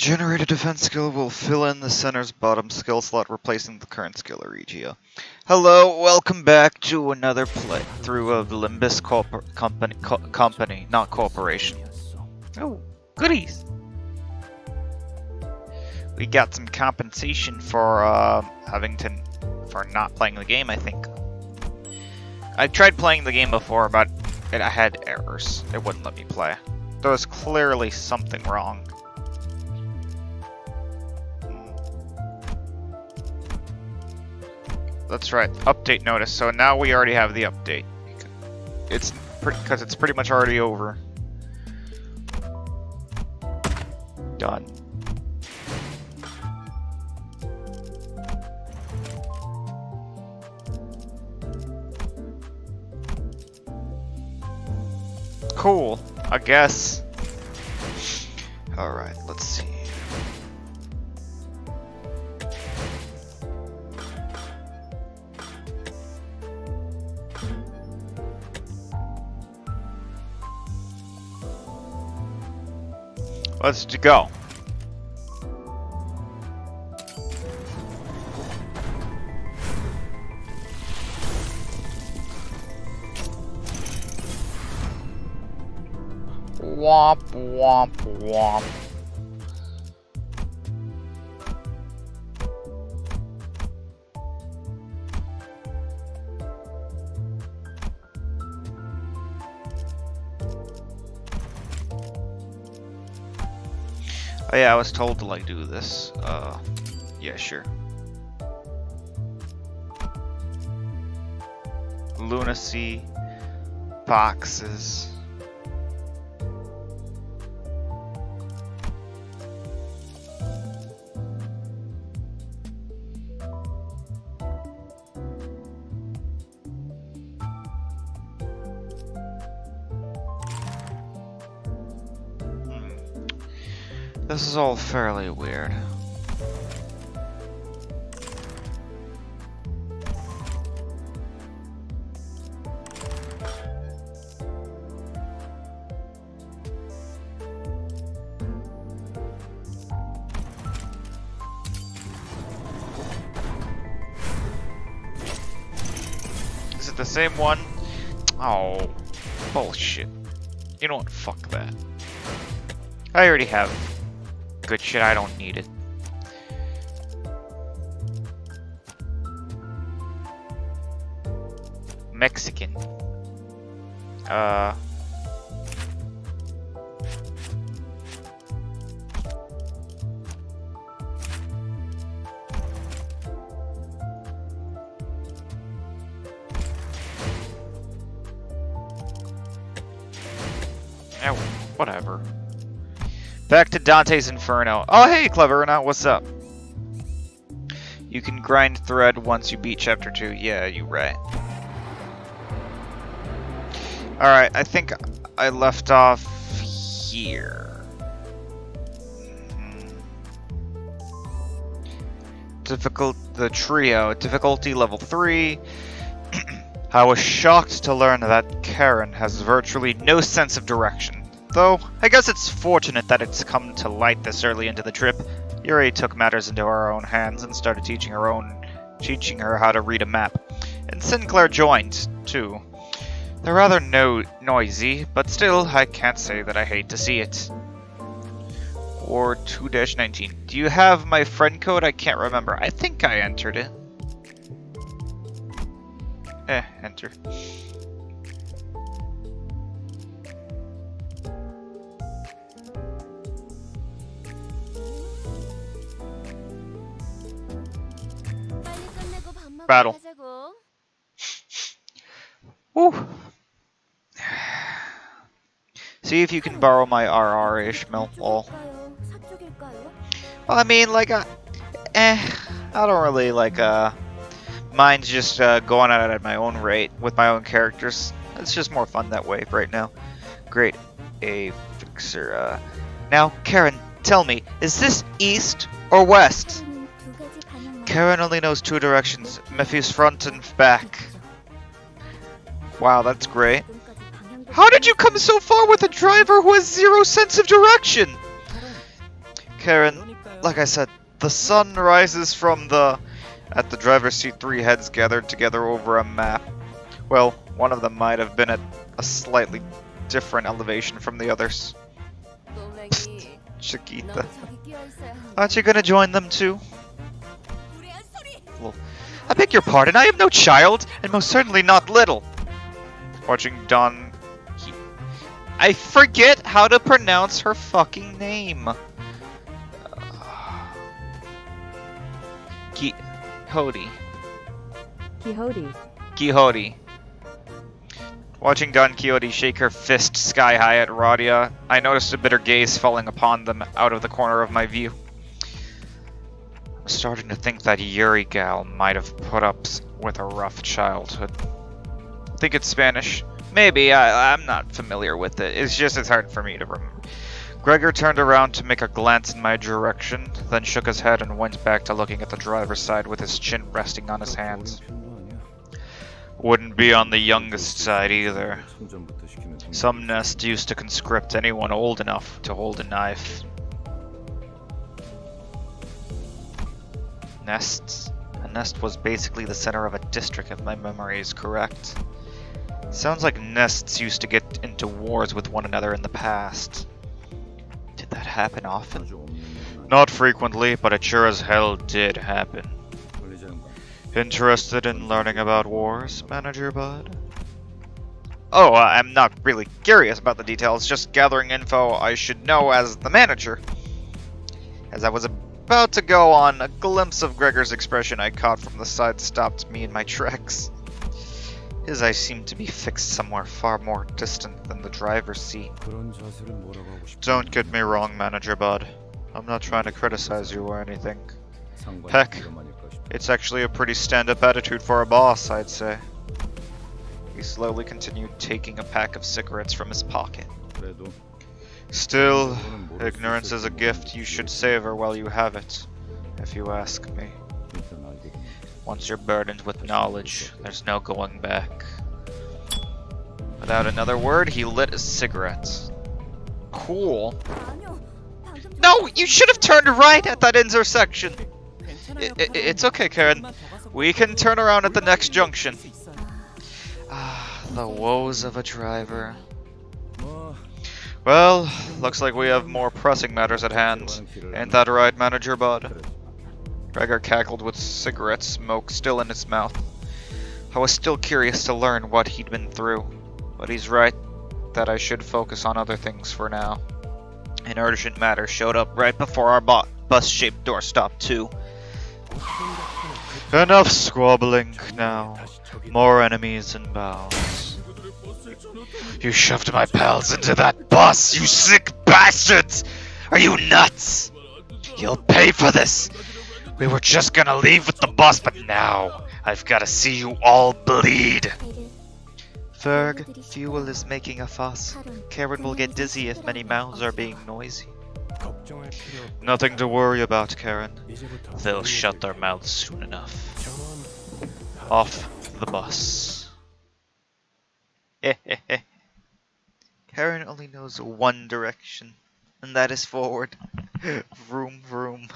Generated defense skill will fill in the center's bottom skill slot, replacing the current skill Regio. Hello, welcome back to another playthrough of Limbus Company, co company, not corporation. Oh, goodies! We got some compensation for uh, having to, for not playing the game, I think. I tried playing the game before, but it, I had errors. It wouldn't let me play. There was clearly something wrong. That's right, update notice. So now we already have the update. It's because it's pretty much already over. Done. Cool, I guess. Alright, let's Let's go. Womp womp womp. Yeah, I was told to like do this. Uh, yeah, sure. Lunacy, boxes. Is all fairly weird. Is it the same one? Oh, bullshit. You know what? Fuck that. I already have good shit, I don't need it. Mexican. Uh... Dante's Inferno. Oh, hey, Clever Now, what's up? You can grind thread once you beat Chapter 2. Yeah, you right. Alright, I think I left off here. Mm-hmm. Difficult, the trio, difficulty level 3. I was shocked to learn that Charon has virtually no sense of direction. Though, I guess it's fortunate that it's come to light this early into the trip. Yuri took matters into her own hands and started teaching her own teaching her how to read a map. And Sinclair joined, too. They're rather no noisy, but still, I can't say that I hate to see it. Or 2-19. Do you have my friend code? I can't remember. I think I entered it. Eh, enter. Battle. Woo. See if you can borrow my RR Ishmael. Well, I mean, like, uh, eh, I don't really, like, uh, mine's just, uh, going at it at my own rate with my own characters. It's just more fun that way right now. Great. A fixer, uh. Now, Charon, tell me, is this east or west? Charon only knows two directions, Mephis front and back. Wow, that's great. How did you come so far with a driver who has zero sense of direction? Charon, like I said, the sun rises from the... At the driver's seat, three heads gathered together over a map. Well, one of them might have been at a slightly different elevation from the others. Chiquita. Aren't you gonna join them too? I beg your pardon, I am no child, and most certainly not little. Watching Don... He, I forget how to pronounce her fucking name. Uh. Hody. Quixote. Quixote. Watching Don Quixote shake her fist sky high at Rodion, I noticed a bitter gaze falling upon them out of the corner of my view. Starting to think that Yuri gal might have put up with a rough childhood. Think it's Spanish? Maybe, I, I'm not familiar with it. It's just it's hard for me to remember. Gregor turned around to make a glance in my direction, then shook his head and went back to looking at the driver's side with his chin resting on his hands. Wouldn't be on the youngest side either. Some nest used to conscript anyone old enough to hold a knife. Nests? A nest was basically the center of a district if my memory is correct. Sounds like nests used to get into wars with one another in the past. Did that happen often? Not frequently, but it sure as hell did happen. Interested in learning about wars, Manager Bud? Oh, I'm not really curious about the details, just gathering info I should know as the manager. As I was about to go on, a glimpse of Gregor's expression I caught from the side stopped me in my tracks. His eyes seemed to be fixed somewhere far more distant than the driver's seat. Don't get me wrong, Manager Bud. I'm not trying to criticize you or anything. Heck, it's actually a pretty stand-up attitude for a boss, I'd say. He slowly continued taking a pack of cigarettes from his pocket. Still, ignorance is a gift you should savor while you have it, if you ask me. Once you're burdened with knowledge, there's no going back. Without another word, he lit a cigarette. Cool. No, you should have turned right at that intersection. I, I, it's okay, Charon. We can turn around at the next junction. Ah, the woes of a driver. Well, looks like we have more pressing matters at hand. Ain't that right, Manager Bud? Gregor cackled with cigarette smoke still in his mouth. I was still curious to learn what he'd been through, but he's right that I should focus on other things for now. An urgent matter showed up right before our bus-shaped doorstop, too. Enough squabbling now. More enemies inbound. You shoved my pals into that bus, you sick bastards! Are you nuts? You'll pay for this! We were just gonna leave with the bus, but now I've gotta see you all bleed! Ferg, fuel is making a fuss. Charon will get dizzy if many mouths are being noisy. Nothing to worry about, Charon. They'll shut their mouths soon enough. Off the bus. Charon only knows one direction, and that is forward. vroom vroom.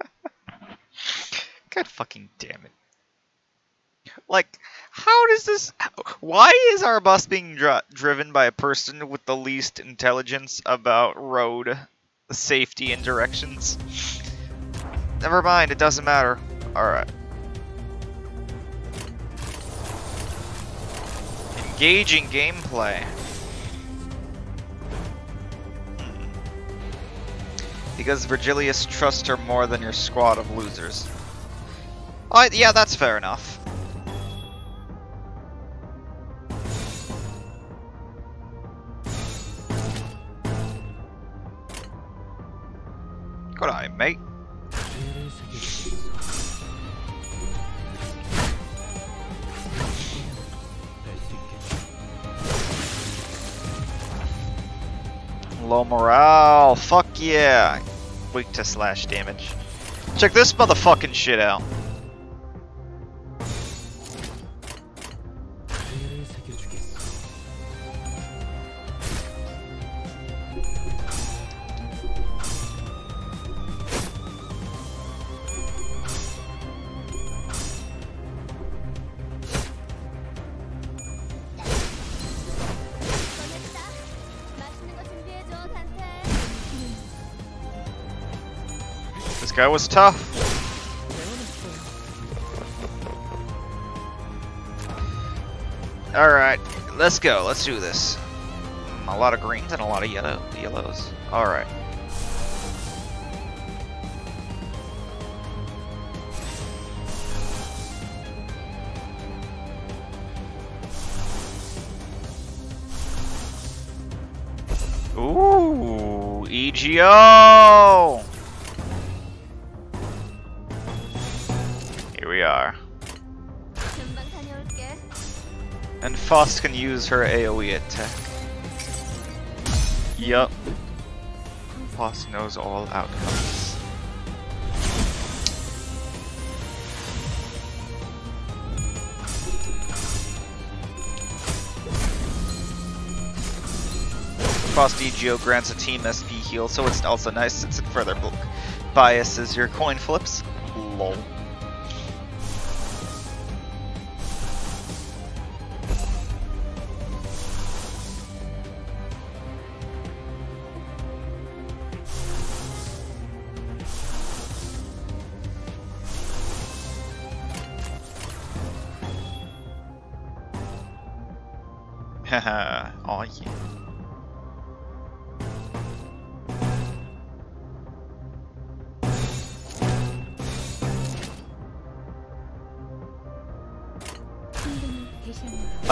God fucking damn it. Like, how does this... Why is our bus being dri driven by a person with the least intelligence about road safety and directions? Never mind, it doesn't matter. Alright. Engaging gameplay. Because Vergilius trusts her more than your squad of losers. Oh, yeah, that's fair enough. Good eye, mate. Low morale, fuck yeah! Weak to slash damage. Check this motherfucking shit out. Guy was tough. Alright, let's go. Let's do this. A lot of greens and a lot of yellow yellows. Alright. Ooh, EGO! Faust can use her AoE attack. Yup. Faust knows all outcomes. Faust EGO grants a team SP heal, so it's also nice since it further biases your coin flips. Lol.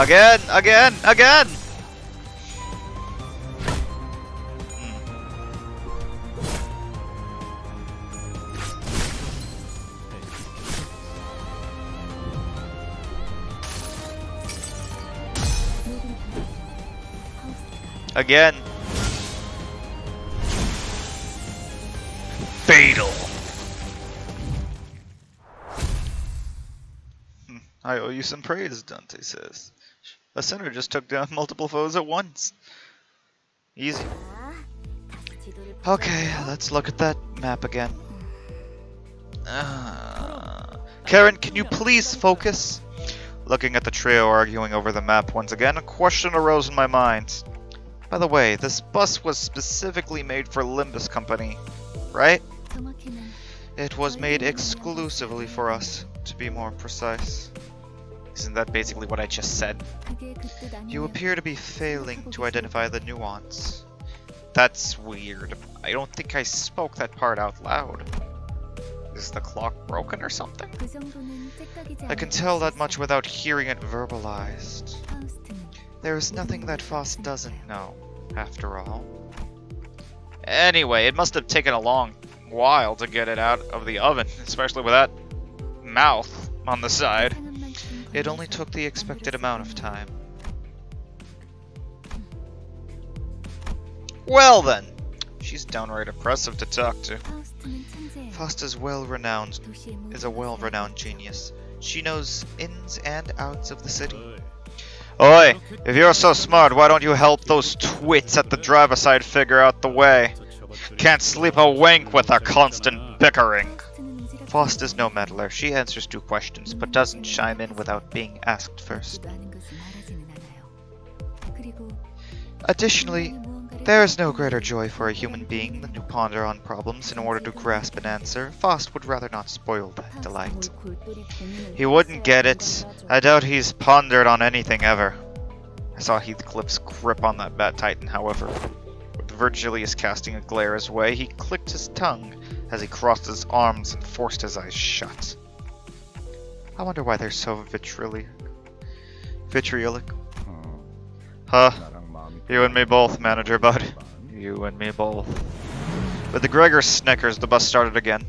Again, again, again! Again. Fatal. Hmm. I owe you some praise, Dante says. A center just took down multiple foes at once. Easy. Okay, let's look at that map again. Uh, Charon, can you please focus? Looking at the trio arguing over the map once again, a question arose in my mind. By the way, this bus was specifically made for Limbus Company, right? It was made exclusively for us, to be more precise. Isn't that basically what I just said? You appear to be failing to identify the nuance. That's weird. I don't think I spoke that part out loud. Is the clock broken or something? I can tell that much without hearing it verbalized. There is nothing that Faust doesn't know, after all. Anyway, it must have taken a long while to get it out of the oven, especially with that mouth on the side. It only took the expected amount of time. Well then! She's downright oppressive to talk to. Foster's well-renowned is a well-renowned genius. She knows ins and outs of the city. Oi, if you're so smart, why don't you help those twits at the driver's side figure out the way? Can't sleep a wink with their constant bickering. Foster's no meddler. She answers two questions, but doesn't chime in without being asked first. Additionally, there is no greater joy for a human being than to ponder on problems in order to grasp an answer. Faust would rather not spoil that delight. He wouldn't get it. I doubt he's pondered on anything ever. I saw Heathcliff's grip on that Bat Titan, however. With Vergilius casting a glare his way, he clicked his tongue as he crossed his arms and forced his eyes shut. I wonder why they're so vitriolic. vitriolic. Huh? You and me both, manager bud. You and me both. With the Gregor snickers, the bus started again.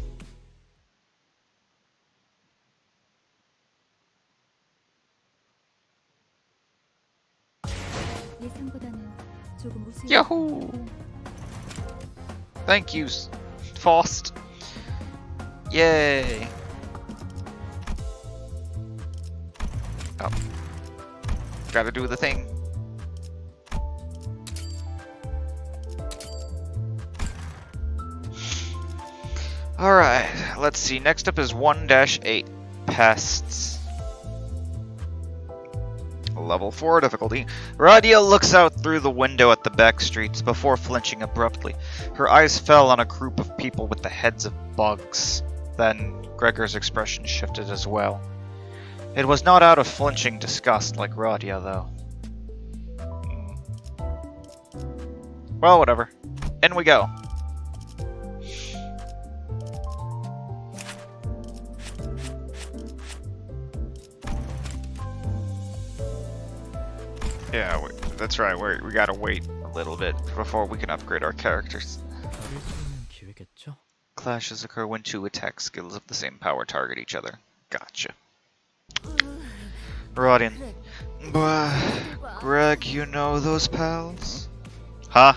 Yahoo! Thank you, Faust. Yay! Oh. Gotta do the thing. Alright, let's see. Next up is 1 8 Pests. level 4 difficulty. Rodion looks out through the window at the back streets before flinching abruptly. Her eyes fell on a group of people with the heads of bugs. Then Gregor's expression shifted as well. It was not out of flinching disgust like Rodion, though. Hmm. Well, whatever. In we go. Yeah, that's right. We we gotta wait a little bit before we can upgrade our characters. Clashes occur when two attack skills of the same power target each other. Gotcha. Rodion. Bah, Greg, you know those pals? Huh?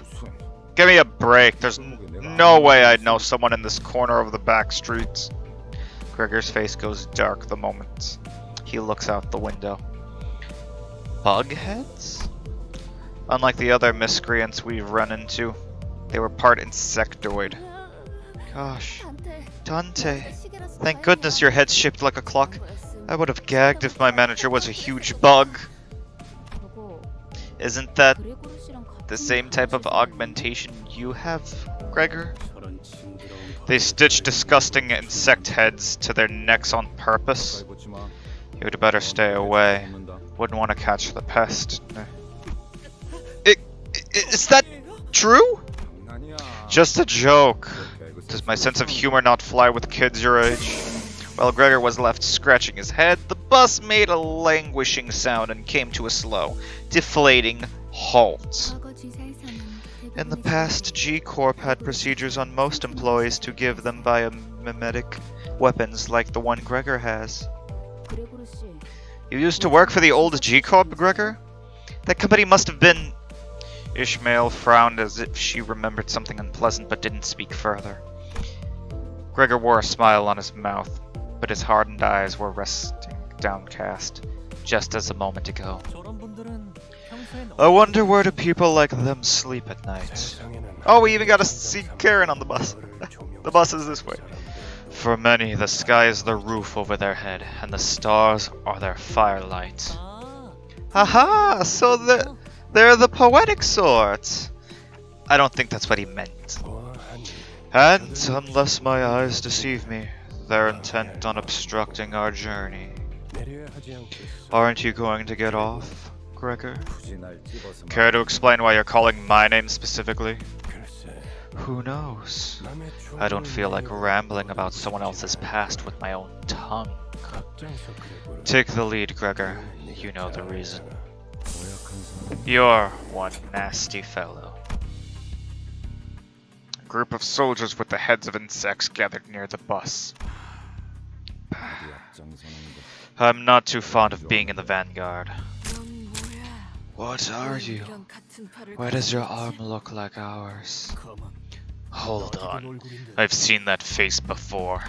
Give me a break. There's no way I'd know someone in this corner of the back streets. Gregor's face goes dark the moment he looks out the window. Bugheads? Unlike the other miscreants we've run into, they were part insectoid. Gosh. Dante. Thank goodness your head's shaped like a clock. I would have gagged if my manager was a huge bug. Isn't that the same type of augmentation you have, Gregor? They stitch disgusting insect heads to their necks on purpose. You'd better stay away. Wouldn't want to catch the pest. No. It, is that true? Just a joke. Does my sense of humor not fly with kids your age? While Gregor was left scratching his head, the bus made a languishing sound and came to a slow, deflating halt. In the past, G Corp had procedures on most employees to give them biomimetic weapons like the one Gregor has. You used to work for the old G Corp, Gregor? That company must have been... Ishmael frowned as if she remembered something unpleasant but didn't speak further. Gregor wore a smile on his mouth, but his hardened eyes were resting downcast, just as a moment ago. I wonder where do people like them sleep at night? Oh, we even got to see Charon on the bus. the bus is this way. For many, the sky is the roof over their head, and the stars are their firelight. Haha, so the, they're the poetic sort. I don't think that's what he meant. And, unless my eyes deceive me, they're intent on obstructing our journey. Aren't you going to get off, Gregor? Care to explain why you're calling my name specifically? Who knows? I don't feel like rambling about someone else's past with my own tongue. Take the lead, Gregor. You know the reason. You're one nasty fellow. Group of soldiers with the heads of insects gathered near the bus. I'm not too fond of being in the vanguard. What are you? Why does your arm look like ours? Hold on. I've seen that face before.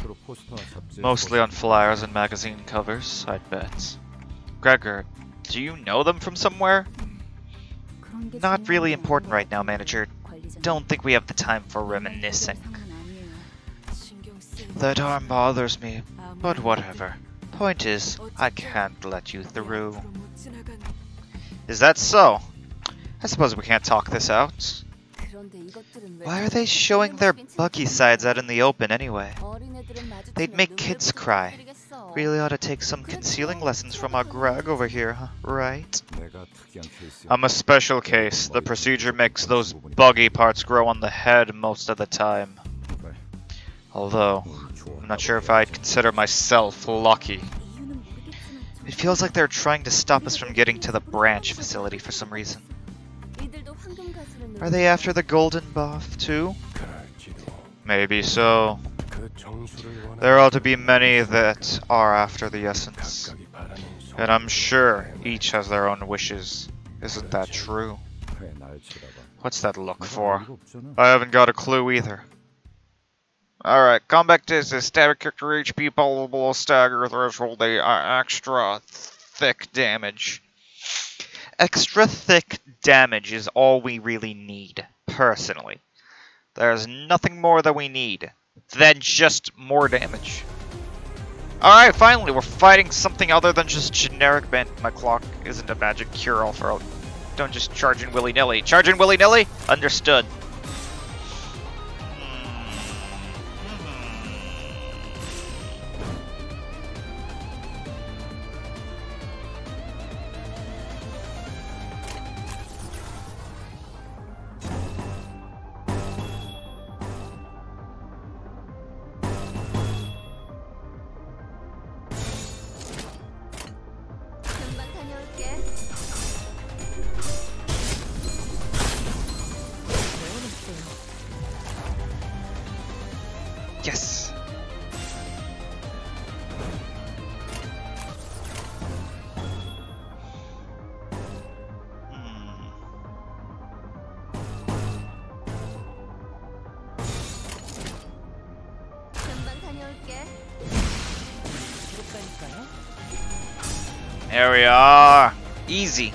Mostly on flyers and magazine covers, I'd bet. Gregor, do you know them from somewhere? Not really important right now, manager. Don't think we have the time for reminiscing. That arm bothers me, but whatever. Point is, I can't let you through. Is that so? I suppose we can't talk this out. Why are they showing their buggy sides out in the open anyway? They'd make kids cry. Really ought to take some concealing lessons from our Greg over here, huh? Right? I'm a special case. The procedure makes those buggy parts grow on the head most of the time. Although, I'm not sure if I'd consider myself lucky. It feels like they're trying to stop us from getting to the branch facility for some reason. Are they after the golden buff too? Maybe so. There ought to be many that are after the essence. And I'm sure each has their own wishes. Isn't that true? What's that look for? I haven't got a clue either. Alright, combat is static character HP below stagger threshold. They are uh, extra thick damage. Extra thick damage is all we really need, personally. There's nothing more that we need than just more damage. Alright, finally, we're fighting something other than just generic man. My clock isn't a magic cure-all for... Don't just charge in willy-nilly. Charge in willy-nilly? Understood. we are. Ah. Easy.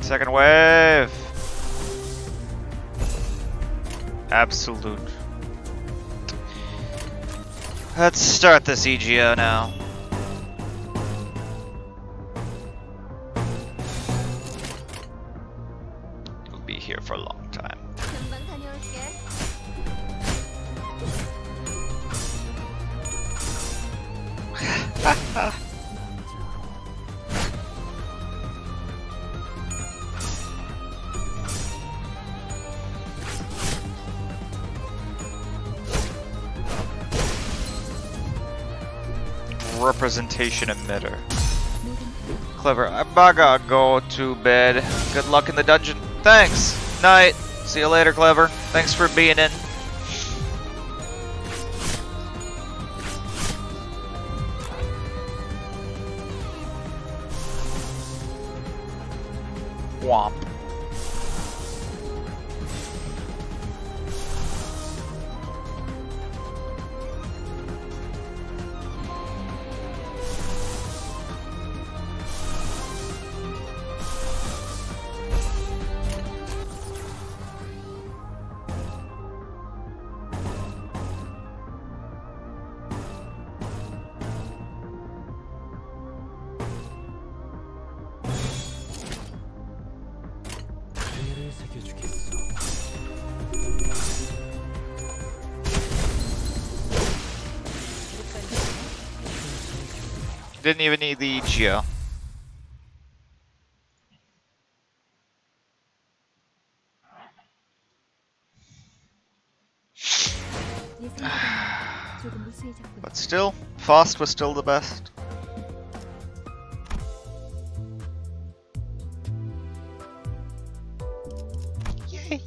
Second wave. Absolute. Let's start this EGO now. Emitter. Clever. I gotta go to bed. Good luck in the dungeon. Thanks. Night. See you later, Clever. Thanks for being in. Didn't even need the Geo. but still, fast was still the best.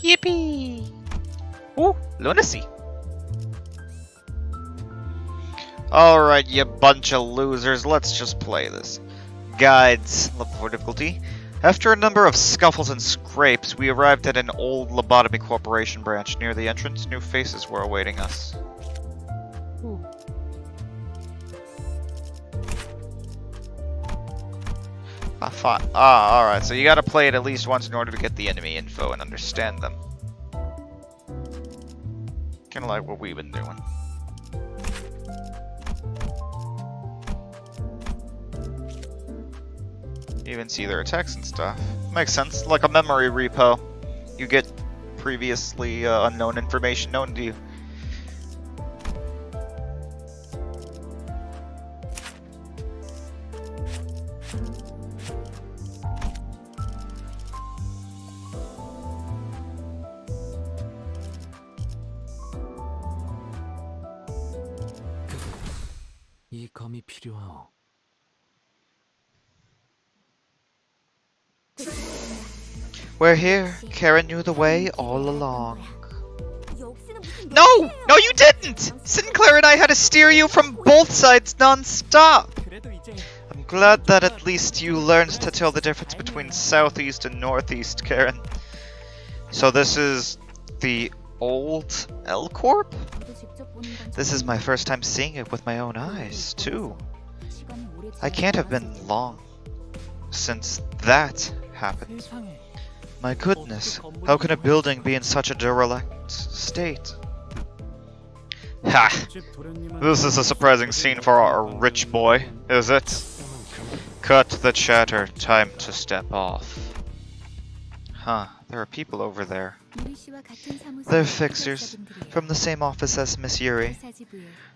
Yippee! Ooh, lunacy! Alright, you bunch of losers, let's just play this. Guides, level 4 difficulty. After a number of scuffles and scrapes, we arrived at an old lobotomy corporation branch. Near the entrance, new faces were awaiting us. Ah, fine. Ah, alright, so you gotta play it at least once in order to get the enemy info and understand them. Kinda like what we've been doing. Even see their attacks and stuff. Makes sense. Like a memory repo. You get previously uh, unknown information known to you. We're here. Charon knew the way all along. No! No, you didn't! Sinclair and I had to steer you from both sides non-stop! I'm glad that at least you learned to tell the difference between southeast and northeast, Charon. So this is the old L Corp? This is my first time seeing it with my own eyes, too. I can't have been long since that happened. My goodness, how can a building be in such a derelict state? Ha! This is a surprising scene for our rich boy, is it? Cut the chatter, time to step off. Huh, there are people over there. They're fixers, from the same office as Miss Yuri.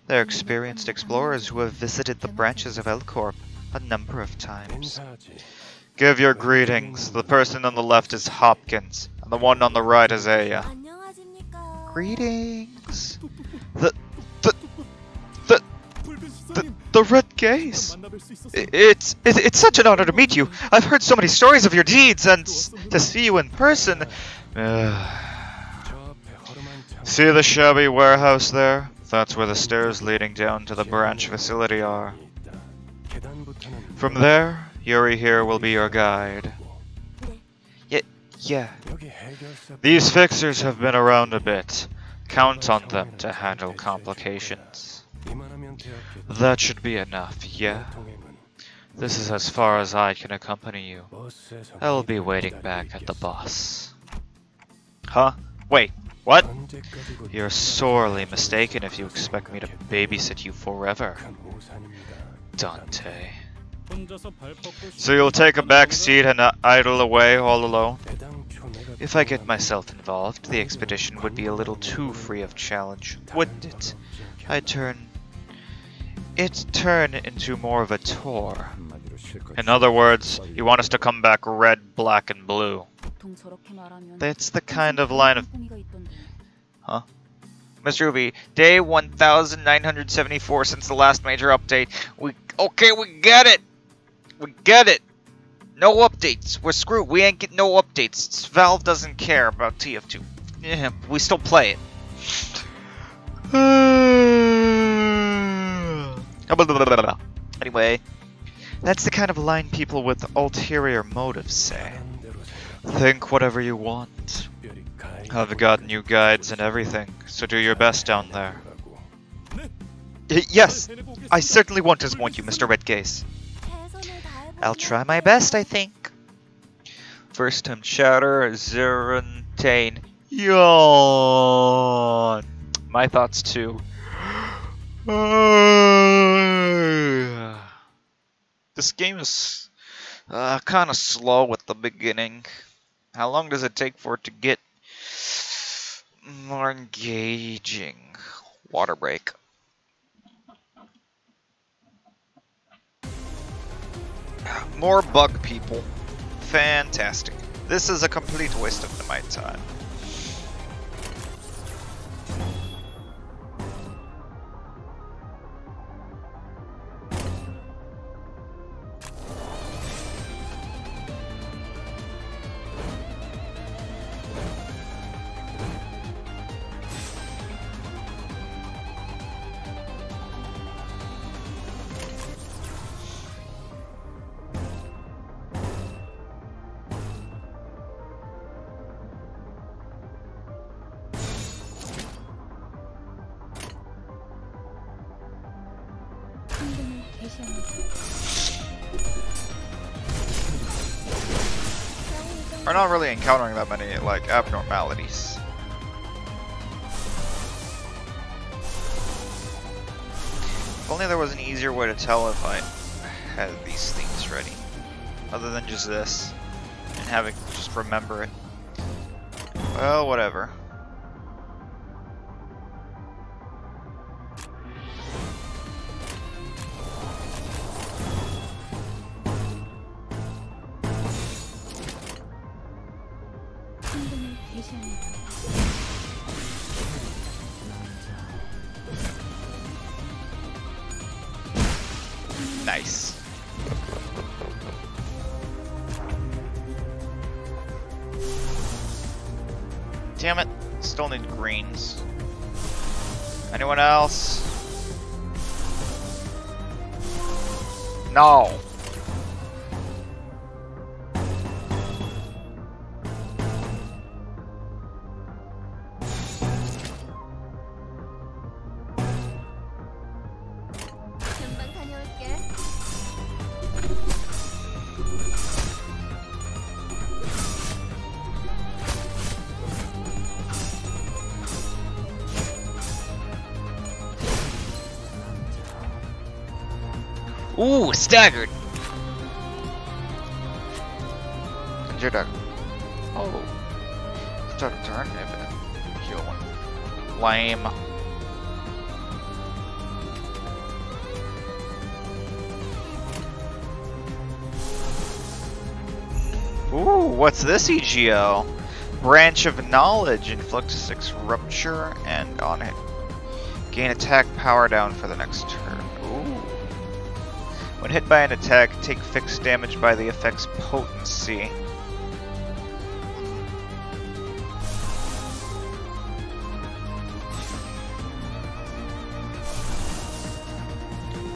They're experienced explorers who have visited the branches of L Corp a number of times. Give your greetings. The person on the left is Hopkins, and the one on the right is Aya. Greetings. The, the, the, the, the red gaze. It's, it's it's such an honor to meet you. I've heard so many stories of your deeds, and to see you in person. see the shabby warehouse there? That's where the stairs leading down to the branch facility are. From there, Yuri here will be your guide. Yeah, yeah. These fixers have been around a bit. Count on them to handle complications. That should be enough, yeah? This is as far as I can accompany you. I'll be waiting back at the boss. Huh? Wait, what? You're sorely mistaken if you expect me to babysit you forever, Dante. So you'll take a back seat and idle away all alone? If I get myself involved, the expedition would be a little too free of challenge, wouldn't it? I turn... It turn into more of a tour. In other words, you want us to come back red, black, and blue. That's the kind of line of... Huh? Miss Ruby, day 1974 since the last major update. We... Okay, we get it! We get it! No updates. We're screwed. We ain't get no updates. Valve doesn't care about TF2. Yeah, we still play it. anyway, that's the kind of line people with ulterior motives say. Think whatever you want. I've got new guides and everything, so do your best down there. Yes, I certainly won't disappoint you, Mr. Redgaze. I'll try my best, I think. First time chatter, Zerentane. Yawn. My thoughts too. this game is uh, kind of slow at the beginning. How long does it take for it to get more engaging? Water break. More bug people. Fantastic. This is a complete waste of my time. Not really encountering that many, like, abnormalities. If only there was an easier way to tell if I had these things ready. Other than just this. And having just remember it. Well, whatever. Staggered. Injured oh. a... Oh. Start a turn, infinite. Heal one. Lame. Ooh, what's this EGO? Branch of Knowledge. Inflict 6 Rupture and on it. Gain attack power down for the next turn. When hit by an attack, take fixed damage by the effect's potency.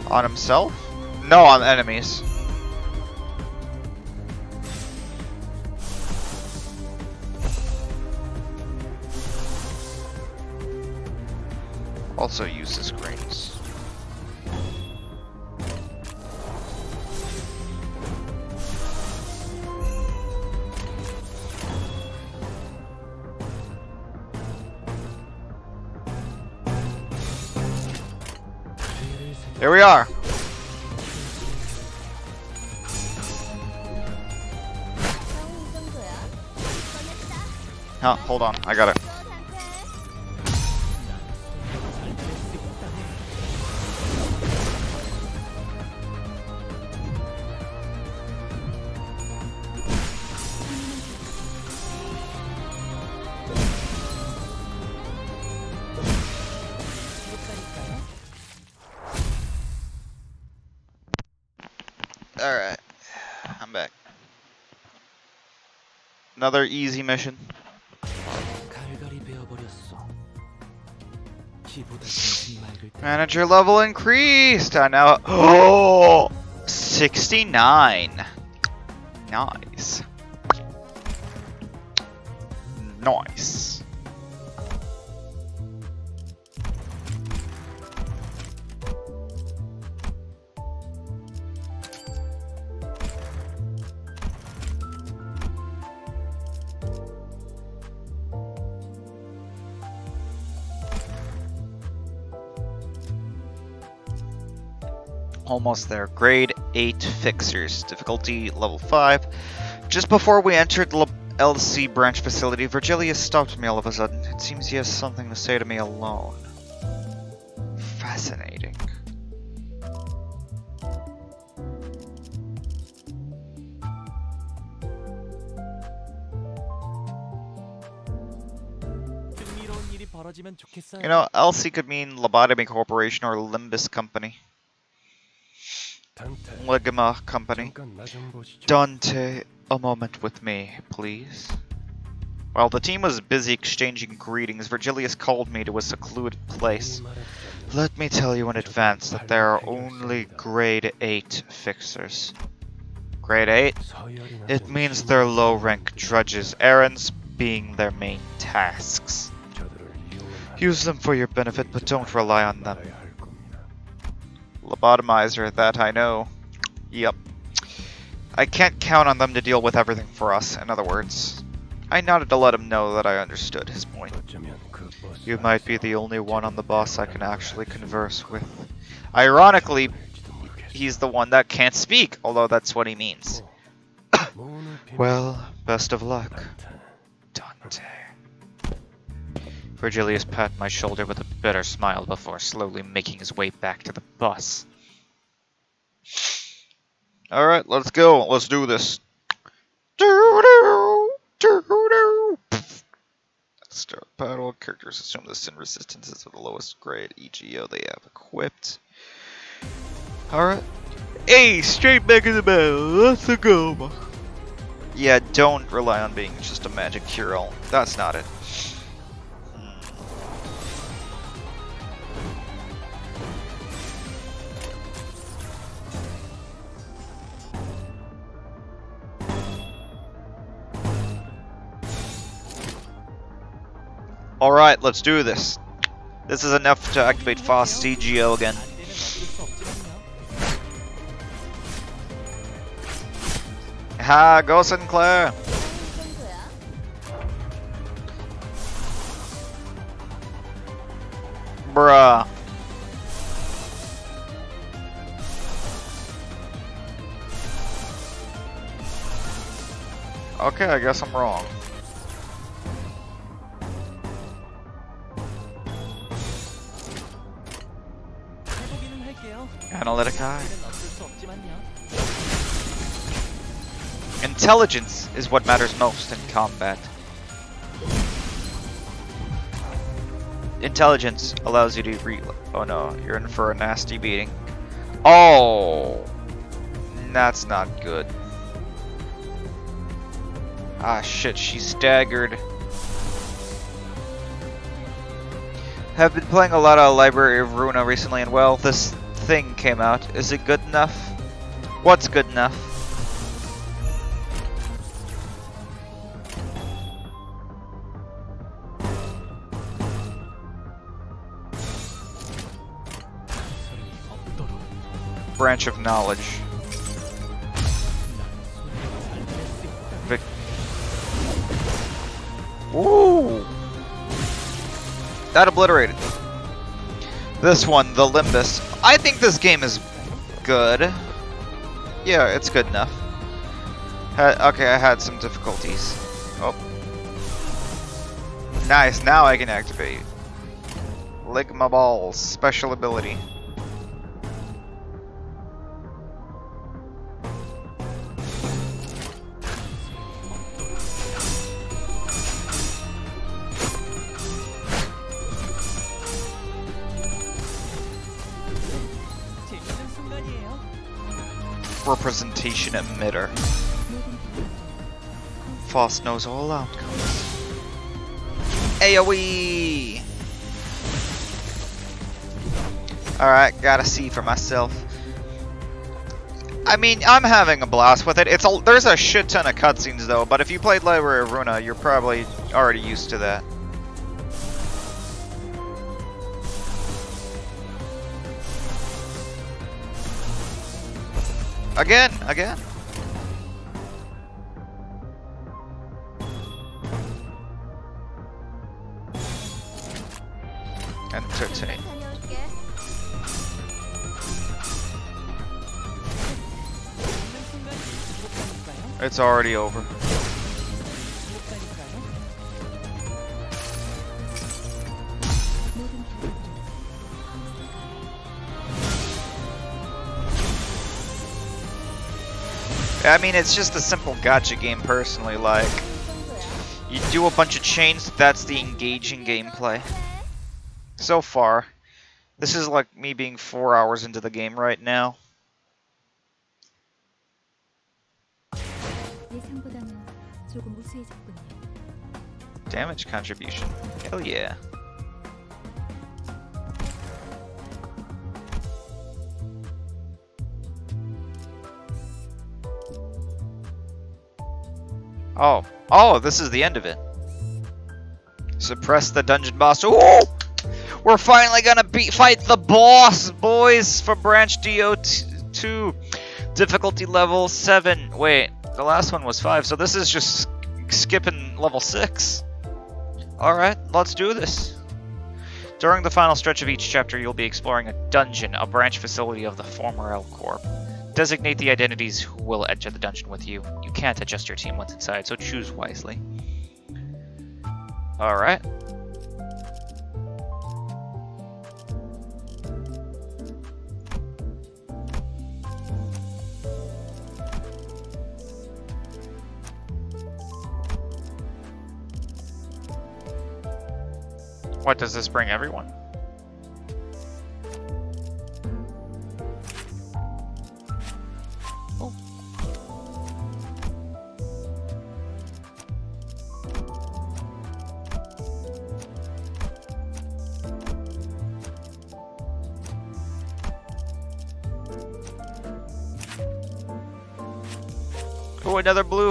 On himself? No, on enemies. Also uses grains. 죄 Hold on, I got it. Alright, I'm back. Another easy mission. Manager level increased! I now. Oh! 69. Nice. Nice. almost there. Grade 8 fixers, difficulty level 5. Just before we entered the LC branch facility, Vergilius stopped me all of a sudden. It seems he has something to say to me alone. Fascinating. You know, LC could mean Lobotomy Corporation or Limbus Company. Legama Company. Dante, a moment with me, please. While the team was busy exchanging greetings, Vergilius called me to a secluded place. Let me tell you in advance that there are only grade 8 fixers. Grade 8? It means they're low-rank drudges, errands being their main tasks. Use them for your benefit, but don't rely on them. Lobotomizer, that I know. Yep. I can't count on them to deal with everything for us, in other words. I nodded to let him know that I understood his point. You might be the only one on the bus I can actually converse with. Ironically, he's the one that can't speak, although that's what he means. well, best of luck, Dante. Vergilius patted my shoulder with a bitter smile before slowly making his way back to the bus. Alright, let's go. Let's do this. Doo-doo, doo-doo. Start battle. Characters assume the sin resistance is of the lowest grade EGO they have equipped. Alright. Hey, straight back in the battle. Let's go. Yeah, don't rely on being just a magic cure-all. That's not it. Alright, let's do this. This is enough to activate fast CGO again. Ha, go Sinclair! Bruh. Okay, I guess I'm wrong. Analytic Eye. Intelligence is what matters most in combat. Intelligence allows you to re. Oh no, you're in for a nasty beating. Oh! That's not good. Ah shit, she's staggered. Have been playing a lot of Library of Ruina recently, and well, this thing came out. Is it good enough? What's good enough? Branch of knowledge. Vic Ooh! That obliterated. This one, the Limbus, I think this game is good. Yeah, it's good enough. Ha okay, I had some difficulties. Oh. Nice, now I can activate. Ligma Balls, special ability. Representation emitter. Faust knows all outcomes. AoE! Alright, gotta see for myself. I mean, I'm having a blast with it. It's a, There's a shit ton of cutscenes though, but if you played Library of Ruina, you're probably already used to that. Again, again. Entertain. It's already over. I mean, it's just a simple gacha game, personally. Like, you do a bunch of chains, that's the engaging gameplay. So far. This is like me being four hours into the game right now. Damage contribution. Hell yeah. Oh. Oh, this is the end of it. Suppress the dungeon boss. Ooh! We're finally gonna beat fight the boss, boys, for Branch DO2. Difficulty level 7. Wait, the last one was 5, so this is just skipping level 6. Alright, let's do this. During the final stretch of each chapter, you'll be exploring a dungeon, a branch facility of the former L Corp. Designate the identities who will enter the dungeon with you. You can't adjust your team once inside, so choose wisely. Alright. What does this bring everyone?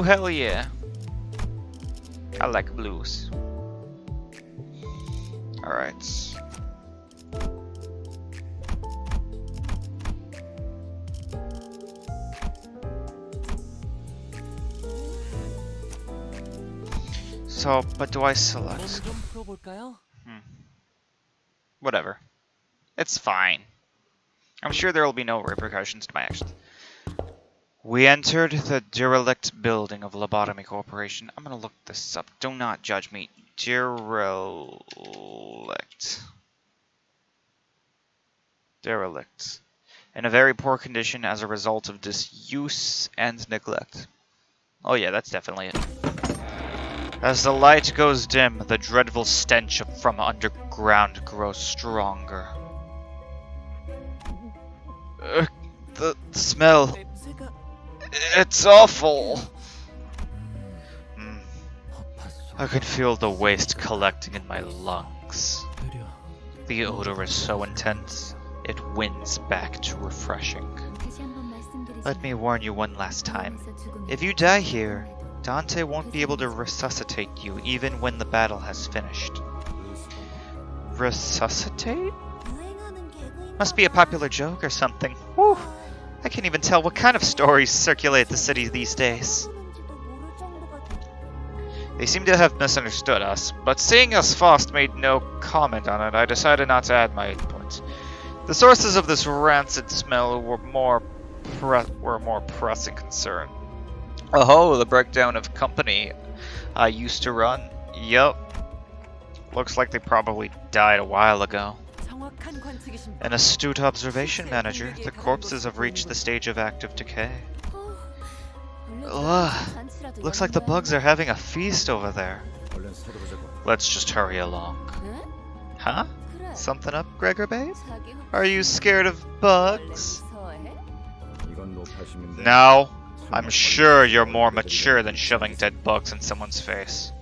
hell yeah. I like blues. Alright. So, but do I select? Hmm. Whatever. It's fine. I'm sure there will be no repercussions to my actions. We entered the derelict building of Lobotomy Corporation. I'm gonna look this up. Do not judge me. Derelict. Derelict. In a very poor condition as a result of disuse and neglect. Oh yeah, that's definitely it. As the light goes dim, the dreadful stench from underground grows stronger. Ugh, the smell. It's awful. Hmm. I can feel the waste collecting in my lungs. The odor is so intense, it winds back to refreshing. Let me warn you one last time. If you die here, Dante won't be able to resuscitate you even when the battle has finished. Resuscitate? Must be a popular joke or something. I can't even tell what kind of stories circulate the city these days. They seem to have misunderstood us, but seeing as Faust made no comment on it, I decided not to add my input. The sources of this rancid smell were more were more pressing concern. Oh, the breakdown of company I used to run. Yep, Looks like they probably died a while ago. An astute observation, Manager. The corpses have reached the stage of active decay. Ugh, looks like the bugs are having a feast over there. Let's just hurry along. Huh? Something up, Gregor babe? Are you scared of bugs? No. I'm sure you're more mature than shoving dead bugs in someone's face.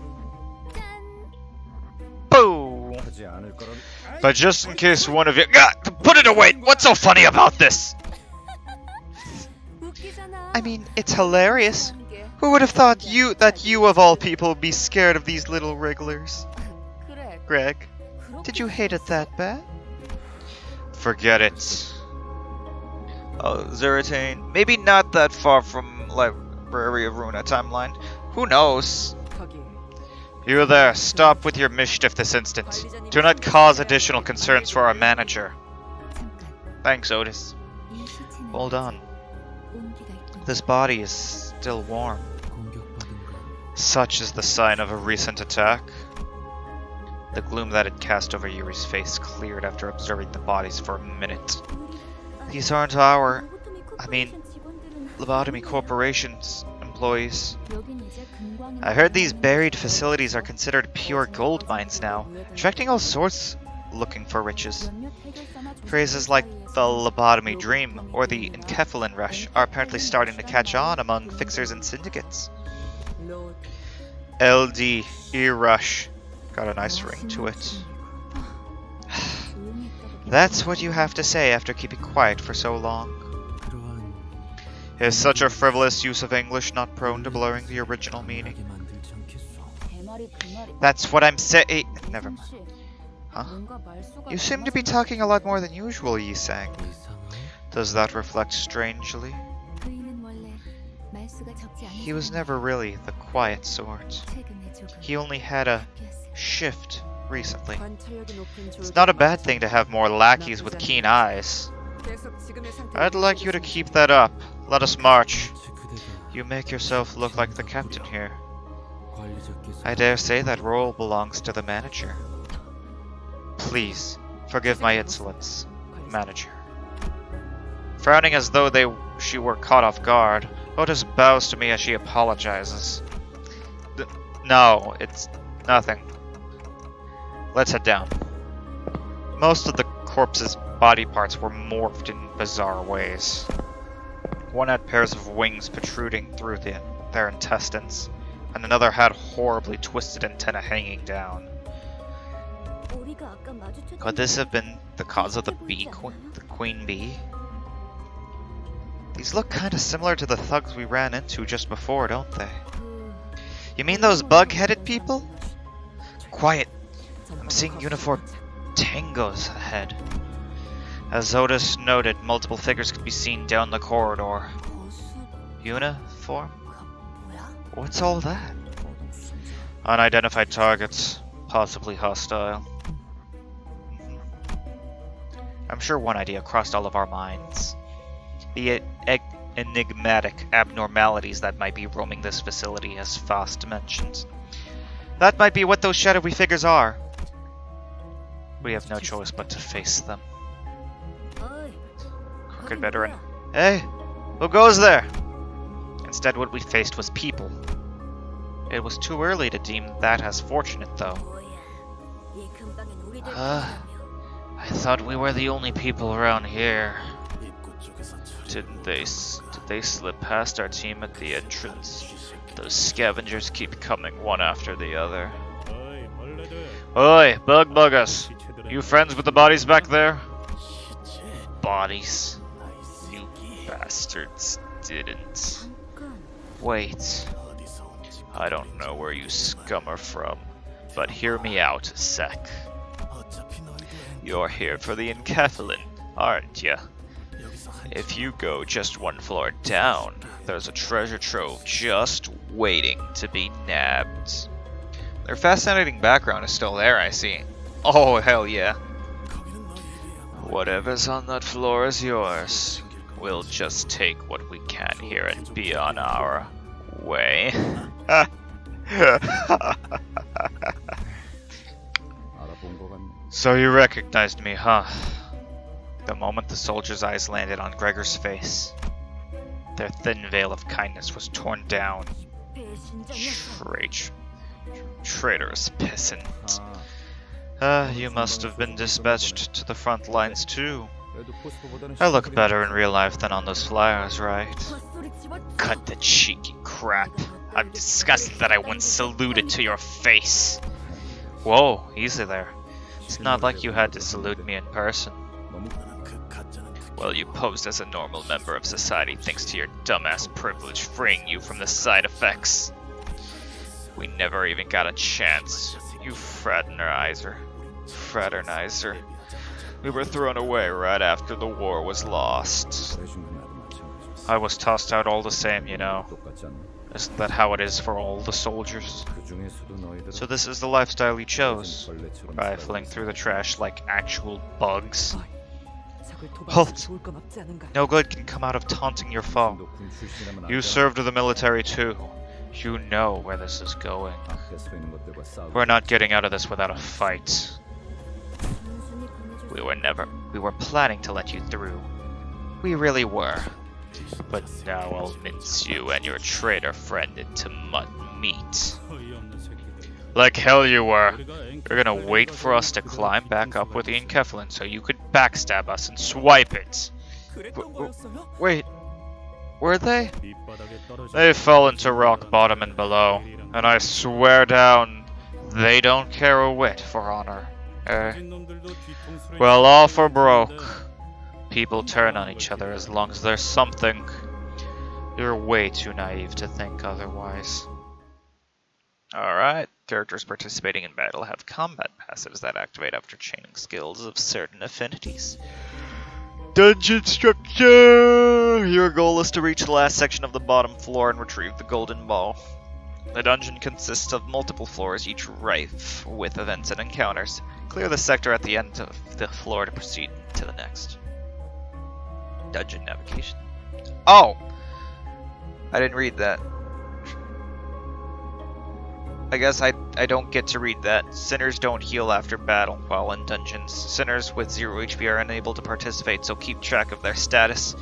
Boo! But just in case one of you- God, Put it away! What's so funny about this? I mean, it's hilarious. Who would have thought you- that you of all people be scared of these little wrigglers? Greg, did you hate it that bad? Forget it. Oh, Zeratane, maybe not that far from Library of Ruina timeline. Who knows? You there, stop with your mischief this instant. Do not cause additional concerns for our manager. Thanks, Outis. Hold on. This body is still warm. Such is the sign of a recent attack. The gloom that had cast over Yuri's face cleared after observing the bodies for a minute. These aren't our... I mean, Lobotomy Corporation's employees. I heard these buried facilities are considered pure gold mines now, attracting all sorts looking for riches. Phrases like the lobotomy dream or the Enkephalin rush are apparently starting to catch on among fixers and syndicates. LD E rush got a nice ring to it. That's what you have to say after keeping quiet for so long is such a frivolous use of English not prone to blurring the original meaning. That's what I'm saying. Eh, never mind. Huh? You seem to be talking a lot more than usual, Yisang. Does that reflect strangely? He was never really the quiet sort. He only had a shift recently. It's not a bad thing to have more lackeys with keen eyes. I'd like you to keep that up. Let us march. You make yourself look like the captain here. I dare say that role belongs to the manager. Please, forgive my insolence, manager. Frowning as though they she were caught off guard, Outis bows to me as she apologizes. Th no, it's nothing. Let's head down. Most of the corpse's body parts were morphed in bizarre ways. One had pairs of wings protruding through the, their intestines, and another had horribly twisted antennae hanging down. Could this have been the cause of the bee queen, the queen bee? These look kind of similar to the thugs we ran into just before, don't they? You mean those bug-headed people? Quiet. I'm seeing uniform tangos ahead. As Outis noted, multiple figures could be seen down the corridor. Uniform? What's all that? Unidentified targets, possibly hostile. Mhm. I'm sure one idea crossed all of our minds. The e- enigmatic abnormalities that might be roaming this facility, as Faust mentioned. That might be what those shadowy figures are. We have no choice but to face them veteran. Hey, who goes there? Instead, what we faced was people. It was too early to deem that as fortunate, though. Uh, I thought we were the only people around here. Did they, did they slip past our team at the entrance? Those scavengers keep coming one after the other. Oi, bug bug us. You friends with the bodies back there? Bodies. You bastards didn't. Wait. I don't know where you scum are from, but hear me out a sec. You're here for the Enkephalin, aren't ya? If you go just one floor down, there's a treasure trove just waiting to be nabbed. Their fascinating background is still there, I see. Oh, hell yeah. Whatever's on that floor is yours. We'll just take what we can here and be on our way. so you recognized me, huh? The moment the soldier's eyes landed on Gregor's face, their thin veil of kindness was torn down. Traitor. Traitorous peasant. Ah, uh, you must have been dispatched to the front lines too. I look better in real life than on those flyers, right? Cut the cheeky crap. I'm disgusted that I once saluted to your face. Whoa, easy there. It's not like you had to salute me in person. Well, you posed as a normal member of society thanks to your dumbass privilege freeing you from the side effects. We never even got a chance, you fraternizer. Fraternizer. We were thrown away right after the war was lost. I was tossed out all the same, you know. Isn't that how it is for all the soldiers? So this is the lifestyle you chose, rifling through the trash like actual bugs. Halt! No good can come out of taunting your foe. You served the military too. You know where this is going. We're not getting out of this without a fight. We were never. We were planning to let you through. We really were. But now I'll mince you and your traitor friend into mud meat. Like hell you were. You're gonna wait for us to climb back up with Enkephalin so you could backstab us and swipe it. W wait, were they? They fell into rock bottom and below, and I swear down they don't care a whit for honor. Eh? Well, all for broke. People turn on each other as long as there's something. You're way too naive to think otherwise. Alright, characters participating in battle have combat passives that activate after chaining skills of certain affinities. Dungeon structure! Your goal is to reach the last section of the bottom floor and retrieve the golden ball. The dungeon consists of multiple floors, each rife with events and encounters. Clear the sector at the end of the floor to proceed to the next. Dungeon navigation. Oh! I didn't read that. I guess I, I don't get to read that. Sinners don't heal after battle while in dungeons. Sinners with 0 HP are unable to participate, so keep track of their status.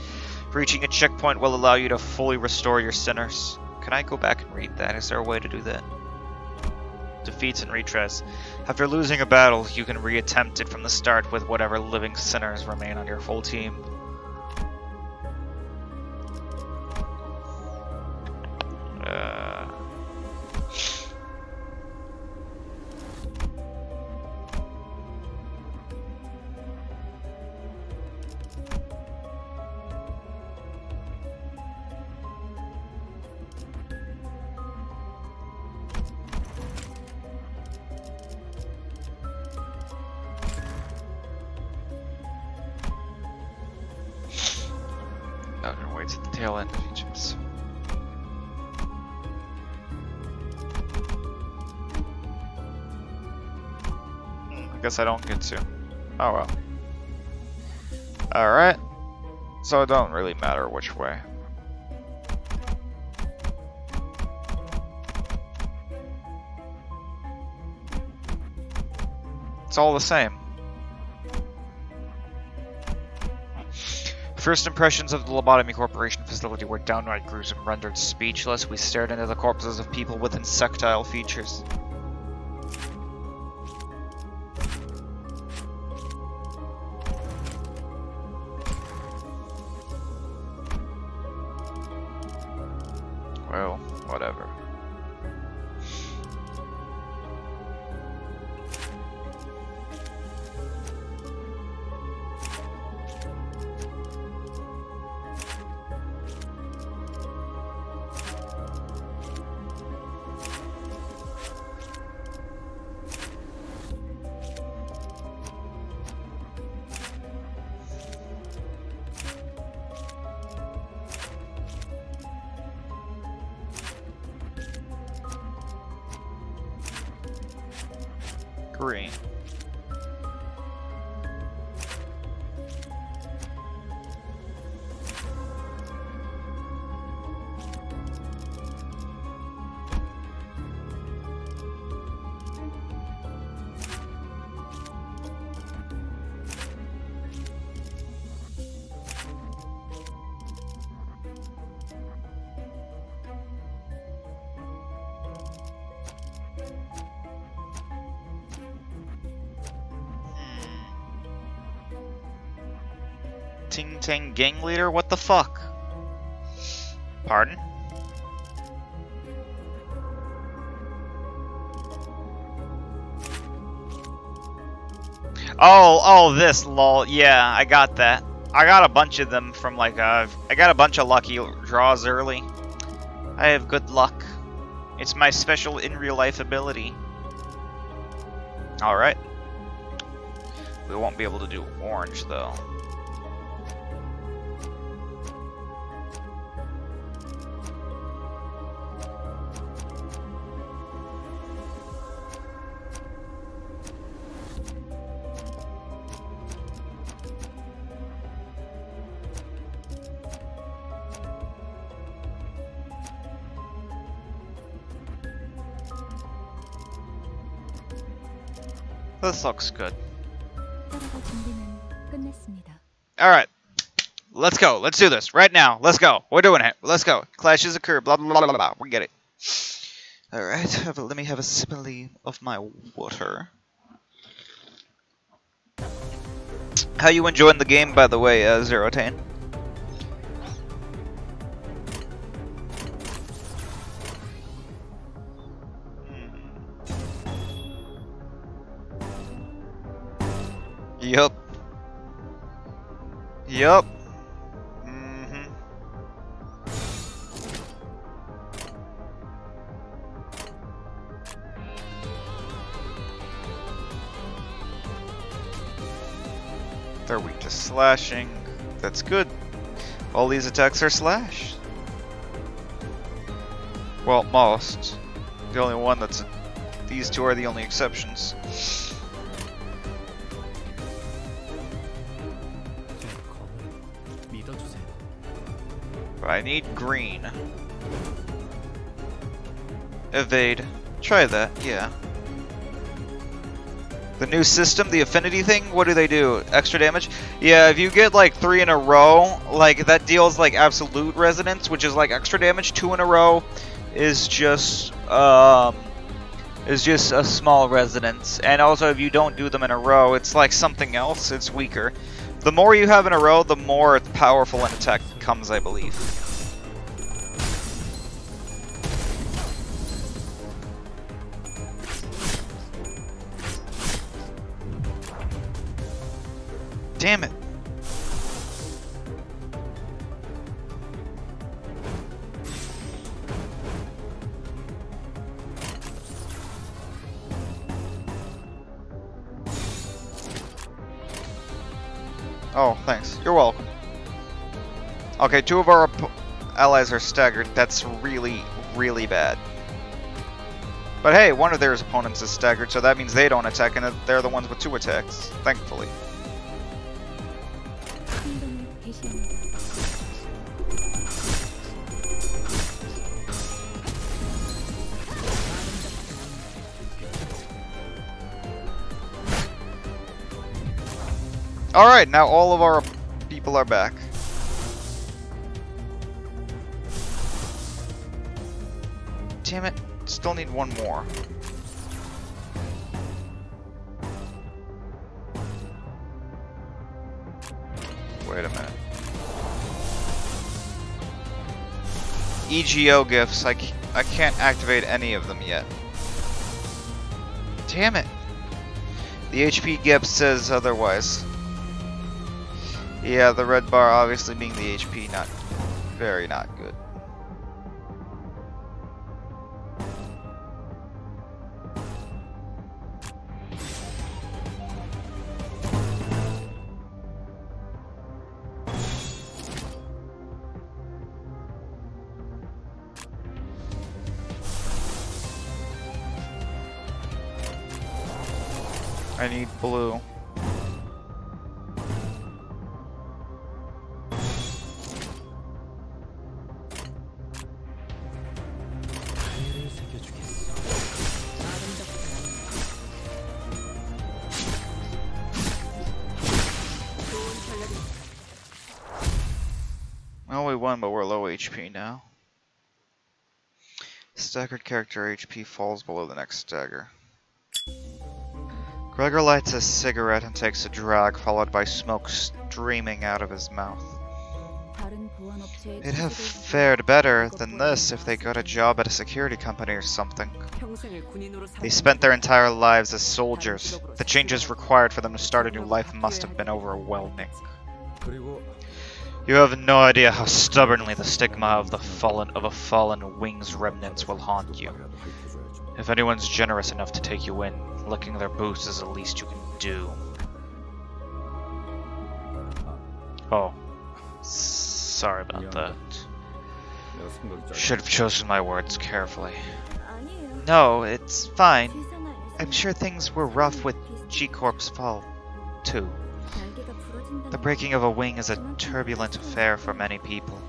Reaching a checkpoint will allow you to fully restore your sinners. Can I go back and read that? Is there a way to do that? Defeats and retries. After losing a battle, you can reattempt it from the start with whatever living sinners remain on your full team. Uh, guess I don't get to. Oh well. Alright. So it don't really matter which way. It's all the same. First impressions of the Lobotomy Corporation facility were downright gruesome. Rendered speechless, we stared into the corpses of people with insectile features. Well, whatever. Green. Ting Tang gang leader? What the fuck? Pardon? Oh, oh, this lol. Yeah, I got that. I got a bunch of them from like uh, I got a bunch of lucky draws early. I have good luck. It's my special in real life ability. All right. We won't be able to do orange though. This looks good. Alright. Let's go. Let's do this. Right now. Let's go. We're doing it. Let's go. Clashes occur. Blah, blah, blah, blah, blah. We get it. Alright. Let me have a simile of my water. How you enjoying the game, by the way, uh, Zerotane? Yup. Yup. Mm-hmm. They're weak to slashing. That's good. All these attacks are slash. Well, most. The only one that's... These two are the only exceptions. I need green. Evade. Try that, yeah. The new system, the affinity thing, what do they do? Extra damage? Yeah, if you get like three in a row, like that deals like absolute resonance, which is like extra damage. Two in a row is just um is just a small resonance. And also if you don't do them in a row, it's like something else, it's weaker. The more you have in a row, the more powerful an attack comes, I believe. Damn it. Okay, two of our allies are staggered. That's really, really bad. But hey, one of their opponents is staggered, so that means they don't attack, and they're the ones with two attacks, thankfully. Alright, now all of our people are back. Damn it, still need one more. Wait a minute. EGO gifts, I, I can't activate any of them yet. Damn it! The HP gift says otherwise. Yeah, the red bar obviously being the HP, not very not good. Staggered character HP falls below the next stagger. Gregor lights a cigarette and takes a drag, followed by smoke streaming out of his mouth. It'd have fared better than this if they got a job at a security company or something. They spent their entire lives as soldiers. The changes required for them to start a new life must have been overwhelming. You have no idea how stubbornly the stigma of the fallen of a fallen wing's remnants will haunt you. If anyone's generous enough to take you in, licking their boots is the least you can do. Oh. Sorry about that. Should have chosen my words carefully. No, it's fine. I'm sure things were rough with G-Corp's fall, too. The breaking of a wing is a turbulent affair for many people.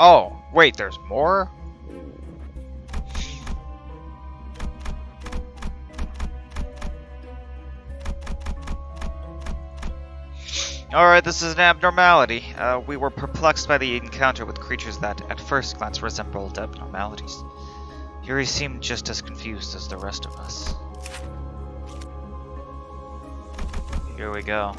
Oh, wait, there's more? Alright, this is an abnormality. Uh, we were perplexed by the encounter with creatures that, at first glance, resembled abnormalities. Yuri seemed just as confused as the rest of us. Here we go.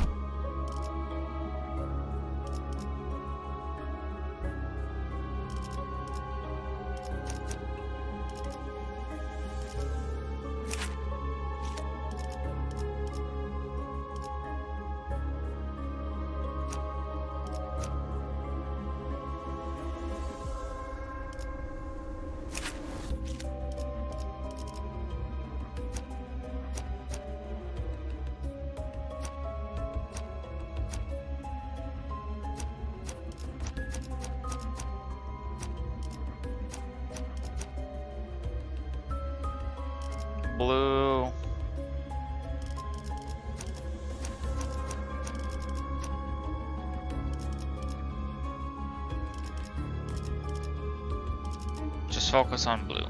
focus on blue.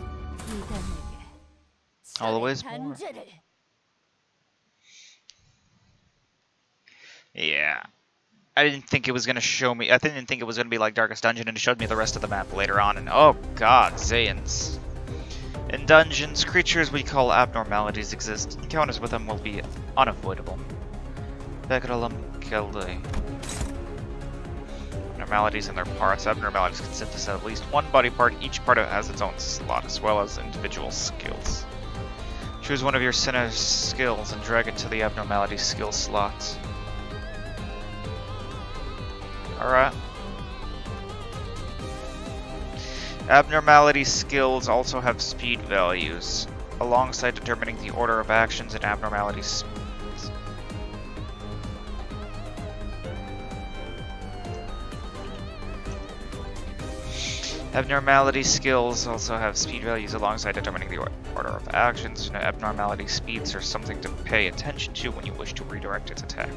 Always more. Yeah. I didn't think it was going to show me... I didn't think it was going to be like Darkest Dungeon, and it showed me the rest of the map later on, and oh god, Zayans. In dungeons, creatures we call abnormalities exist. Encounters with them will be unavoidable. Abnormalities and their parts. Abnormalities consist of at least one body part. Each part has its own slot, as well as individual skills. Choose one of your sinner skills and drag it to the abnormality skill slot. Alright. Abnormality skills also have speed values, alongside determining the order of actions and abnormalities. Abnormality skills also have speed values alongside determining the order of actions. and Abnormality speeds are something to pay attention to when you wish to redirect its attack.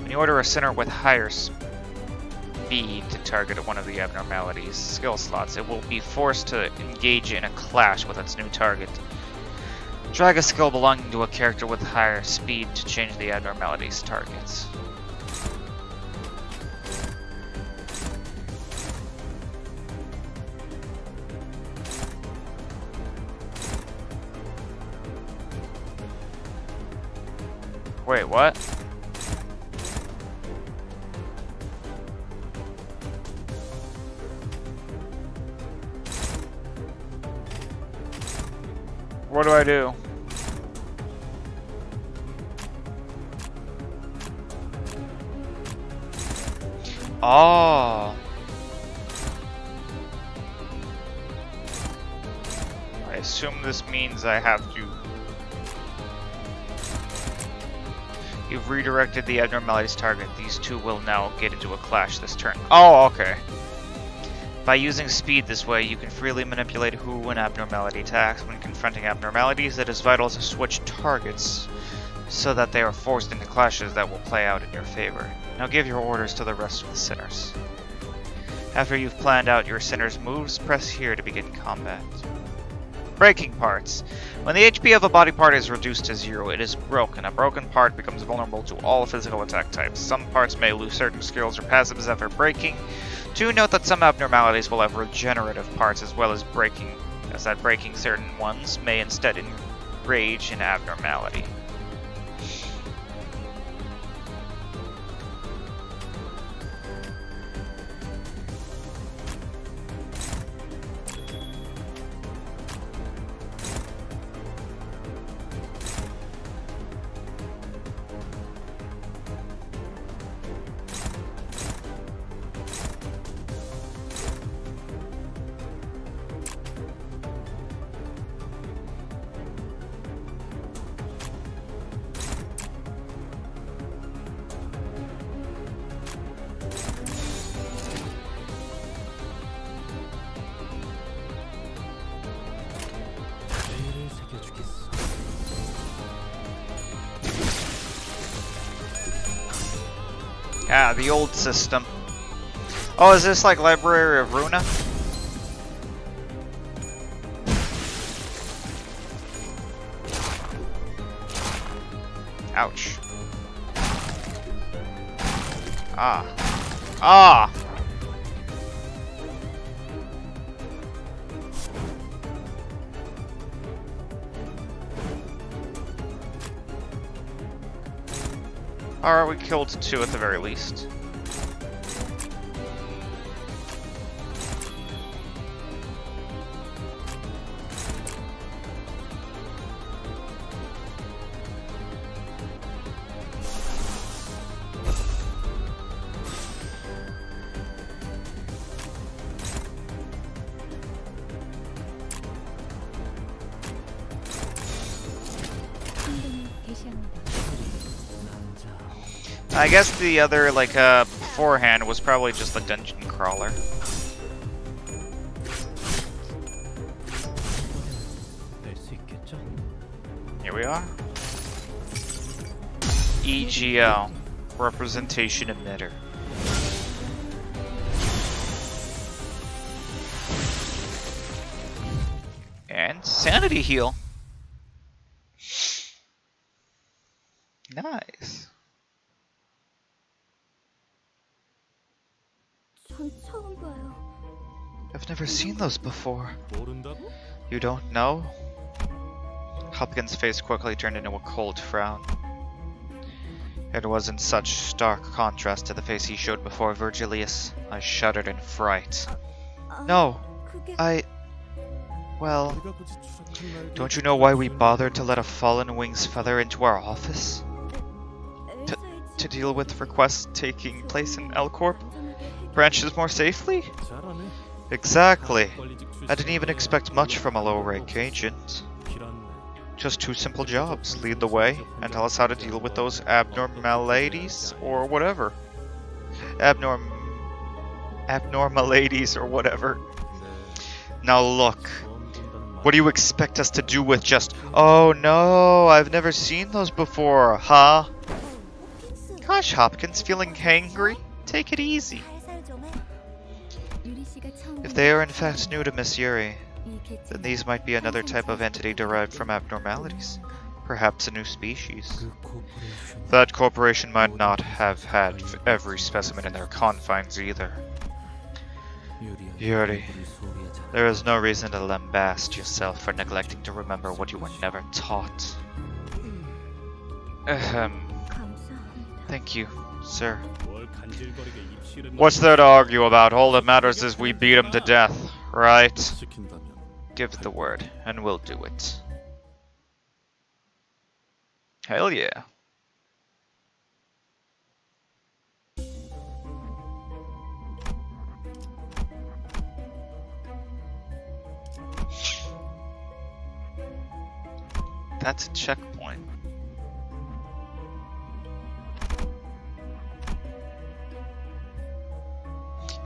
When you order a sinner with higher speed to target one of the abnormalities skill slots, it will be forced to engage in a clash with its new target. Drag a skill belonging to a character with higher speed to change the abnormality's targets. Wait, what? What do I do? Oh. I assume this means I have redirected the abnormality's target. These two will now get into a clash this turn. Oh, okay. By using speed this way, you can freely manipulate who an abnormality attacks. When confronting abnormalities, it is vital to switch targets so that they are forced into clashes that will play out in your favor. Now give your orders to the rest of the sinners. After you've planned out your sinner's moves, press here to begin combat. Breaking parts. When the HP of a body part is reduced to zero, it is broken. A broken part becomes vulnerable to all physical attack types. Some parts may lose certain skills or passives after breaking. Do note that some abnormalities will have regenerative parts as well as breaking, as that breaking certain ones may instead enrage an abnormality. System. Oh, is this like Library of Ruina? Ouch. Ah. Ah! Alright, we killed two at the very least. guess the other, like, uh, beforehand was probably just the dungeon crawler. Here we are. EGO, representation emitter. And sanity heal. those before. You don't know? Hopkins' face quickly turned into a cold frown. It was in such stark contrast to the face he showed before Vergilius, I shuddered in fright. No, I... Well... Don't you know why we bothered to let a fallen wing's feather into our office? To deal with requests taking place in L Corp? Branches more safely? Exactly. I didn't even expect much from a low-rank agent. Just two simple jobs, lead the way, and tell us how to deal with those abnormalities, or whatever. Abnorm... Abnormalities, or whatever. Now look, what do you expect us to do with just, oh no, I've never seen those before, huh? Gosh, Hopkins, feeling hangry? Take it easy. If they are in fact new to Miss Yuri, then these might be another type of entity derived from abnormalities. Perhaps a new species. That corporation might not have had every specimen in their confines either. Yuri, there is no reason to lambaste yourself for neglecting to remember what you were never taught. Ahem. Thank you, sir. What's there to argue about? All that matters is we beat him to death, right? Give the word, and we'll do it. Hell yeah. That's a checkpoint.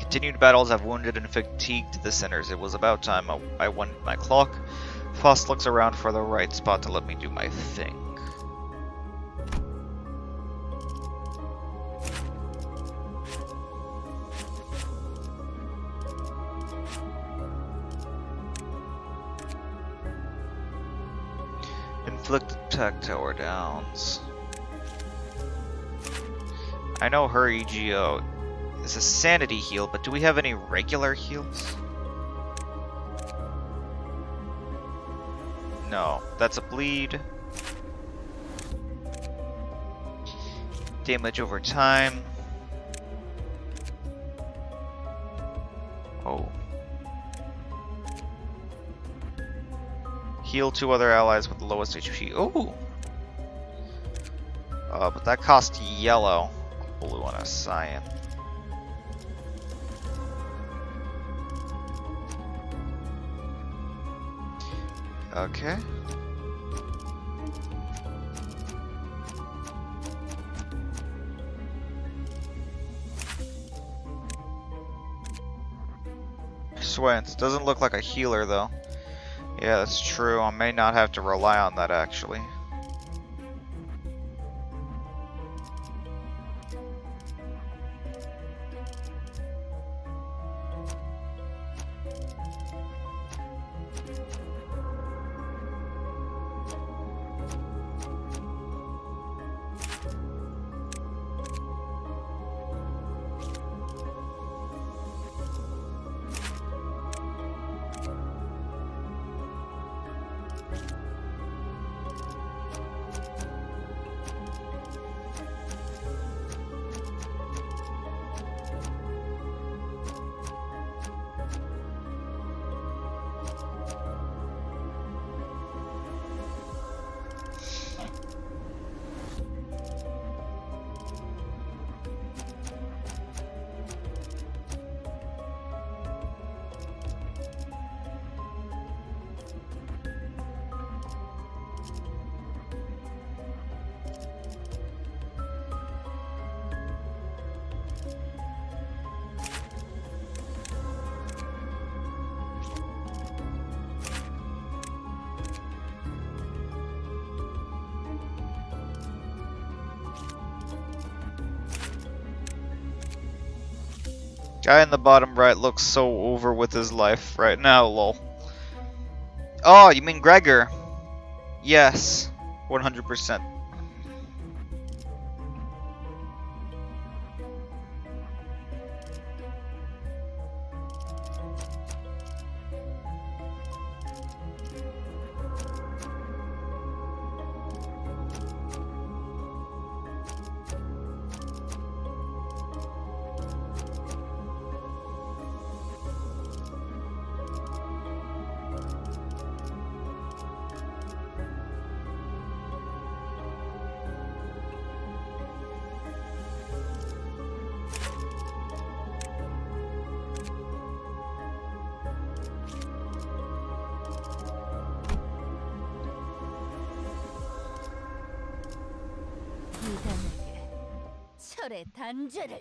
Continued battles have wounded and fatigued the sinners. It was about time I, won my clock. Faust looks around for the right spot to let me do my thing. Inflict attack tower downs. I know her EGO is a sanity heal, but do we have any regular heals? No, that's a bleed. Damage over time. Oh. Heal two other allies with the lowest HP. Oh! Uh, but that cost yellow, blue, and a cyan. Okay. Swens doesn't look like a healer though. Yeah, that's true. I may not have to rely on that actually. Guy in the bottom right looks so over with his life right now, lol. Oh, you mean Gregor? Yes, 100%. 철의 단죄를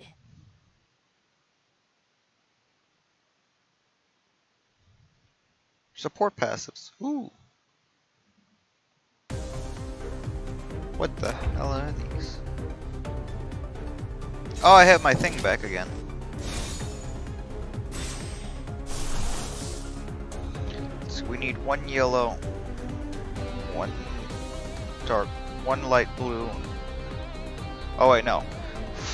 Support passives. Ooh. What the hell are these? Oh, I have my thing back again. So we need one yellow, one dark, one light blue. Oh wait, no.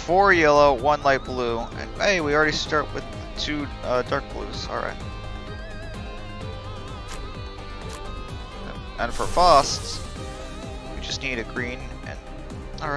Four yellow, one light blue, and hey, we already start with two uh, dark blues. All right. And for Faust, we just need a green and all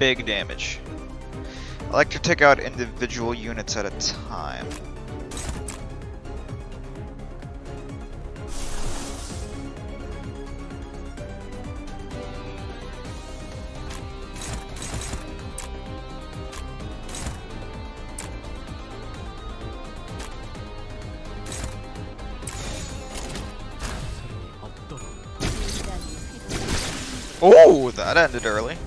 big damage. I like to take out individual units at a time. Oh, that ended early.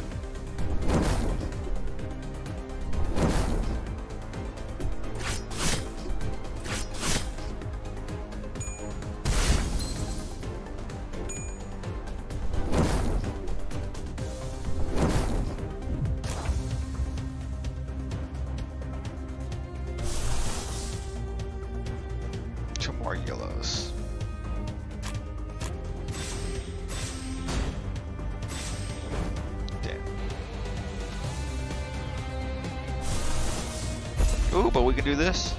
Do this.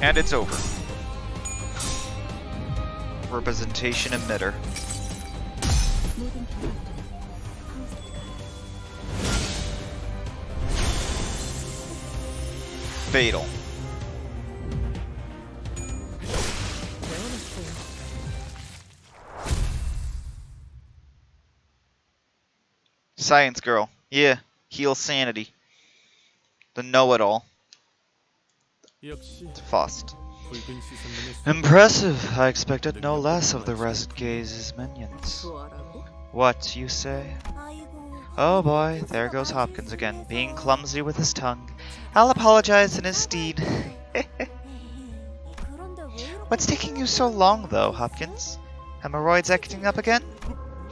And it's over. Representation emitter. fatal. Science girl. Yeah, heal sanity. The know-it-all. Fast. Impressive. I expected no less of the Rest Gaze's minions. What, you say? Oh boy, there goes Hopkins again, being clumsy with his tongue. I'll apologize in his stead. What's taking you so long, though, Hopkins? Hemorrhoids acting up again?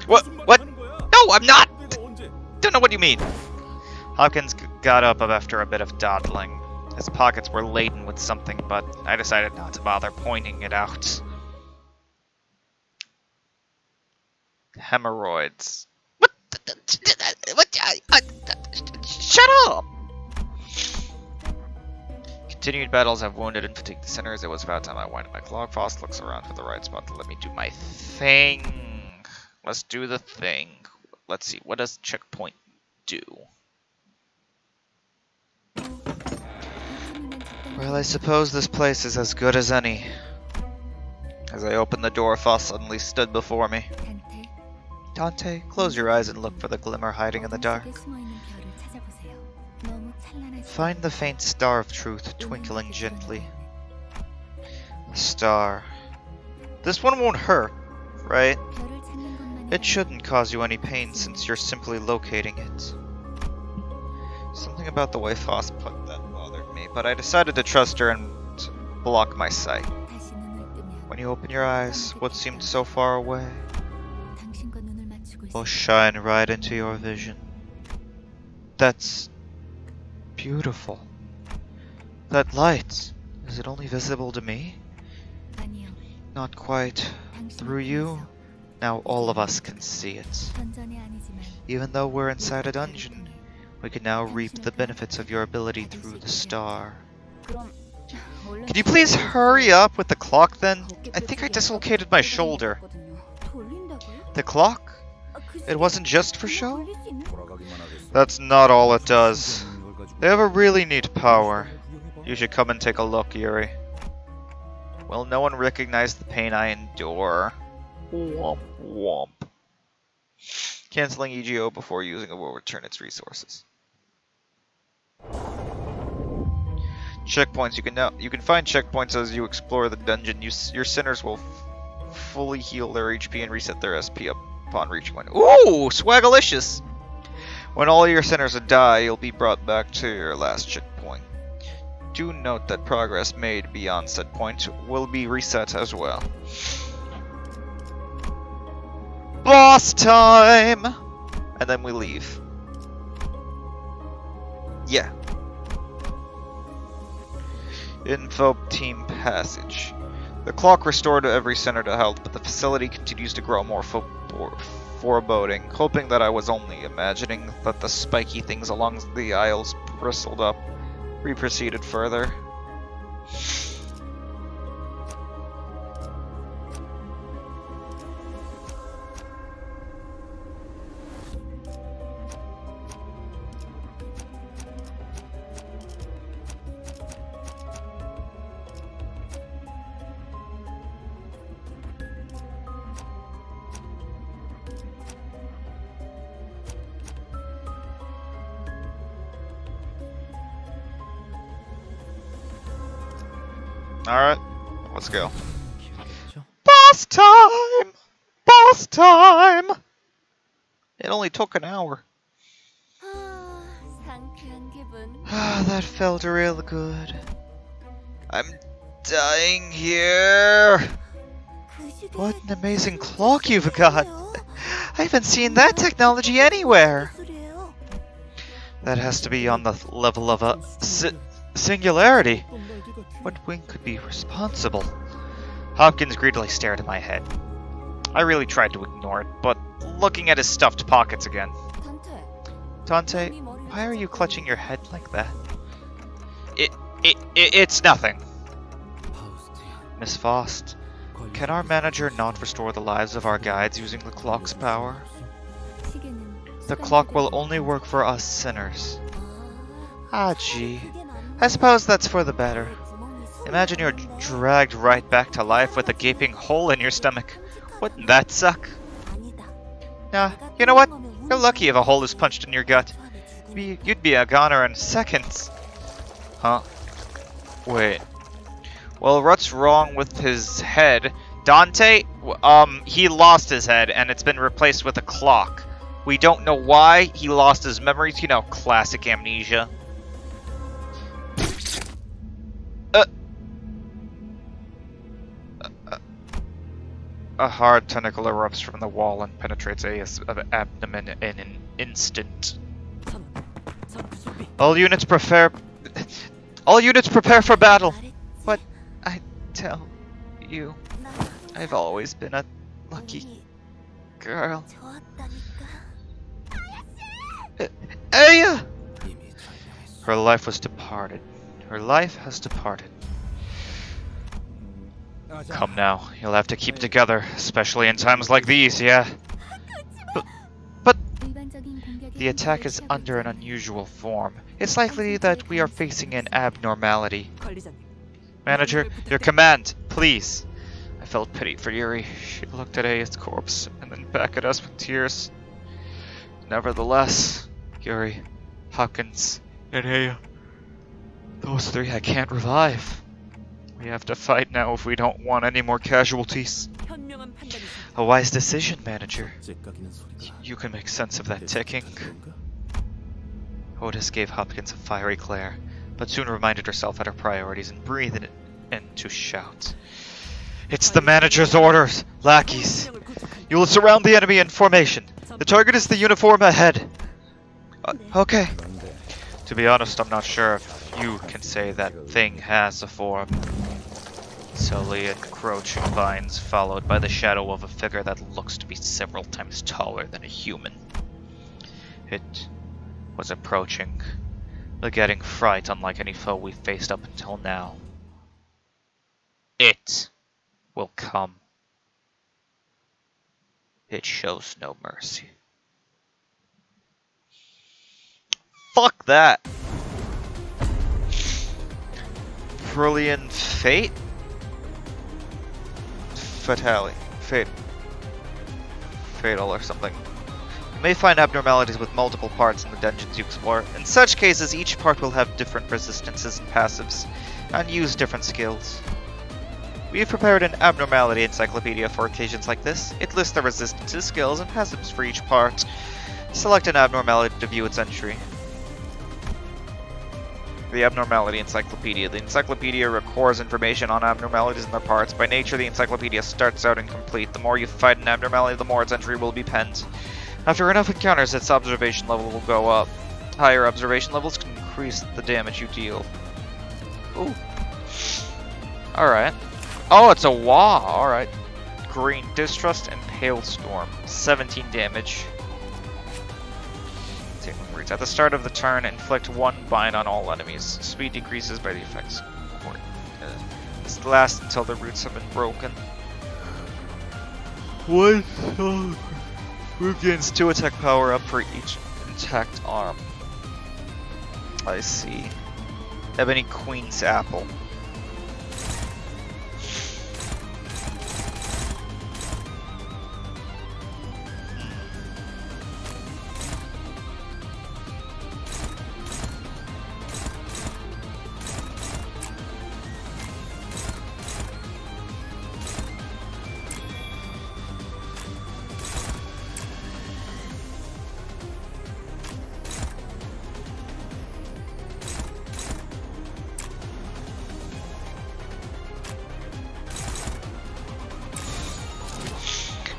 What? What? No, I'm not! Don't know what you mean! Hopkins got up after a bit of dawdling. His pockets were laden with something, but I decided not to bother pointing it out. Hemorrhoids. What? Shut up! Continued battles have wounded and fatigued the sinners. It was about time I winded my clock. Faust looks around for the right spot to let me do my thing. Let's do the thing. Let's see. What does checkpoint do? Well, I suppose this place is as good as any. As I opened the door, Faust suddenly stood before me. Dante, close your eyes and look for the glimmer hiding in the dark. Find the faint star of truth twinkling gently. Star. This one won't hurt, right? It shouldn't cause you any pain since you're simply locating it. Something about the way Faust put that bothered me, but I decided to trust her and block my sight. When you open your eyes, what seemed so far away will shine right into your vision. That's beautiful. That light, is it only visible to me? Not quite. Through you, now all of us can see it. Even though we're inside a dungeon, we can now reap the benefits of your ability through the star. Can you please hurry up with the clock then? I think I dislocated my shoulder. The clock? It wasn't just for show? That's not all it does. They have a really neat power. You should come and take a look, Yuri. Will no one recognize the pain I endure? Womp womp. Canceling EGO before using it will return its resources. Checkpoints. You can now you can find checkpoints as you explore the dungeon. You, your sinners will fully heal their HP and reset their SP up upon reaching one. Ooh, swagalicious! When all your sinners die, you'll be brought back to your last checkpoint. Do note that progress made beyond said point will be reset as well. Boss time! And then we leave. Yeah. Info Team Passage. The clock restored every sinner to health, but the facility continues to grow more fo- for- foreboding, hoping that I was only imagining that the spiky things along the aisles bristled up. We proceeded further. Alright, let's go. Boss time! Boss time! It only took an hour. Ah, that felt real good. I'm dying here. What an amazing clock you've got. I haven't seen that technology anywhere. That has to be on the level of a si singularity. What wing could be responsible? Hopkins greedily stared at my head. I really tried to ignore it, but looking at his stuffed pockets again. Dante, why are you clutching your head like that? It, it, it it's nothing. Miss Faust, can our manager not restore the lives of our guides using the clock's power? The clock will only work for us sinners. Ah, gee. I suppose that's for the better. Imagine you're dragged right back to life with a gaping hole in your stomach. Wouldn't that suck? Nah, you know what? You're lucky if a hole is punched in your gut. Be, you'd be a goner in seconds. Huh? Wait. Well, what's wrong with his head? Dante, um, he lost his head and it's been replaced with a clock. We don't know why he lost his memories. You know, classic amnesia. Uh, A hard tentacle erupts from the wall and penetrates A's abdomen in an instant. All units prepare. All units prepare for battle. What I tell you, I've always been a lucky girl. Eh, eh, Aya! Her life was departed. Her life has departed. Come now, you'll have to keep together, especially in times like these, yeah? But, but the attack is under an unusual form. It's likely that we are facing an abnormality. Manager, your command, please. I felt pity for Yuri. She looked at Aya's corpse and then back at us with tears. Nevertheless, Yuri, Hopkins, and Aya, those three I can't revive. We have to fight now if we don't want any more casualties. A wise decision, manager. You can make sense of that ticking. Outis gave Hopkins a fiery glare, but soon reminded herself at her priorities and breathed in to shout, It's the manager's orders, lackeys. You will surround the enemy in formation. The target is the uniform ahead. Uh, okay. To be honest, I'm not sure if you can say that thing has a form. Slowly encroaching vines, followed by the shadow of a figure that looks to be several times taller than a human. It was approaching, begetting fright unlike any foe we've faced up until now. It will come. It shows no mercy. Fuck that! Brilliant Fate? Fatale. Fate. Fatal or something. You may find abnormalities with multiple parts in the dungeons you explore. In such cases, each part will have different resistances and passives, and use different skills. We have prepared an abnormality encyclopedia for occasions like this. It lists the resistances, skills, and passives for each part. Select an abnormality to view its entry. The Abnormality Encyclopedia. The encyclopedia records information on abnormalities and their parts. By nature, the encyclopedia starts out incomplete. The more you fight an abnormality, the more its entry will be penned. After enough encounters, its observation level will go up. Higher observation levels can increase the damage you deal. Ooh. Alright. Oh, it's a Wah! Alright. Green Distrust and Pale Storm. 17 damage. At the start of the turn, inflict one bind on all enemies. Speed decreases by the effects. This lasts until the roots have been broken. What? Oh. Move gains two attack power up for each intact arm. I see. Ebony Queen's Apple.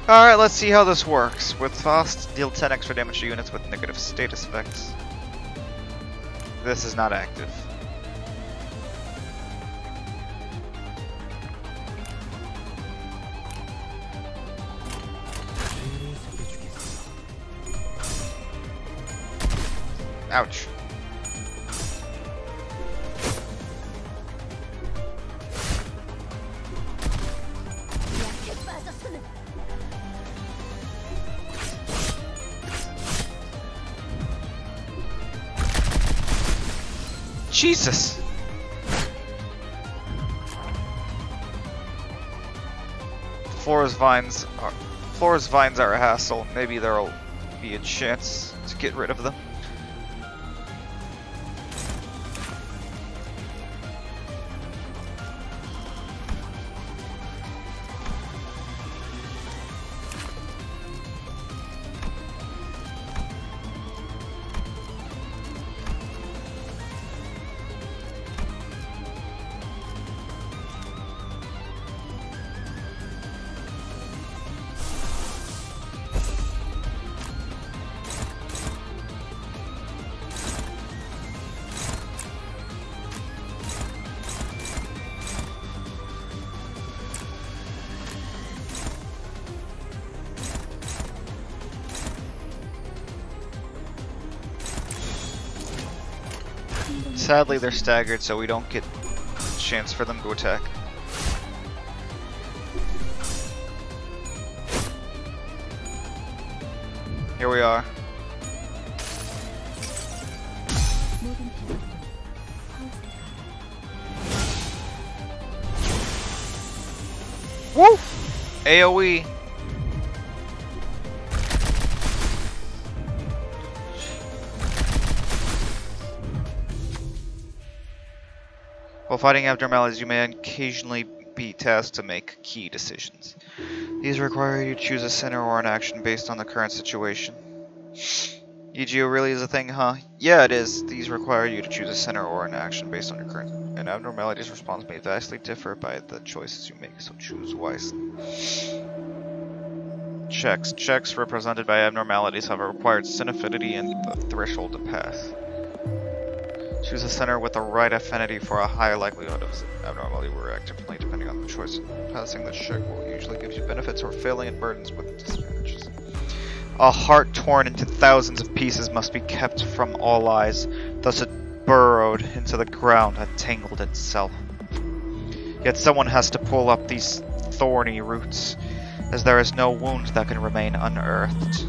Alright, let's see how this works. With Fast, deal 10 extra damage to units with negative status effects. This is not active. Ouch. Jesus! Flora's vines are Flora's vines are a hassle. Maybe there'll be a chance to get rid of them. Sadly, they're staggered, so we don't get a chance for them to attack. Here we are. Woo! AoE. Fighting abnormalities, you may occasionally be tasked to make key decisions. These require you to choose a sinner or an action based on the current situation. EGO really is a thing, huh? Yeah, it is. These require you to choose a sinner or an action based on your current. And abnormalities' response may vastly differ by the choices you make, so choose wisely. Checks. Checks represented by abnormalities have a required sin affinity and the threshold to pass. Choose a sinner with the right affinity for a high likelihood of abnormality will react differently depending on the choice. Passing the will usually give you benefits or failing it burdens with disadvantages. A heart torn into thousands of pieces must be kept from all eyes, thus it burrowed into the ground and tangled itself. Yet someone has to pull up these thorny roots, as there is no wound that can remain unearthed.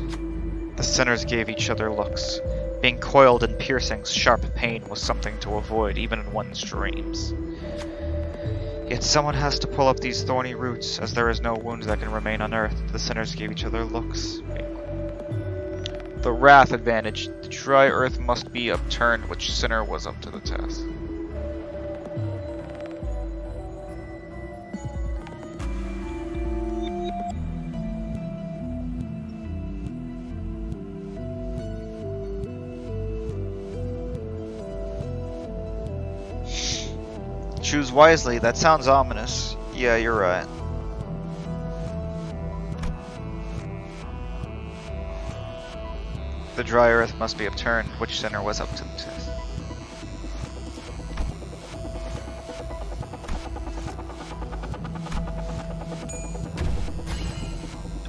The sinners gave each other looks. Being coiled in piercing, sharp pain was something to avoid, even in one's dreams. Yet someone has to pull up these thorny roots, as there is no wound that can remain unearthed. The sinners gave each other looks. The wrath advantage. The dry earth must be upturned, which sinner was up to the task. Choose wisely. That sounds ominous. Yeah, you're right. The dry earth must be upturned. Which sinner was up to?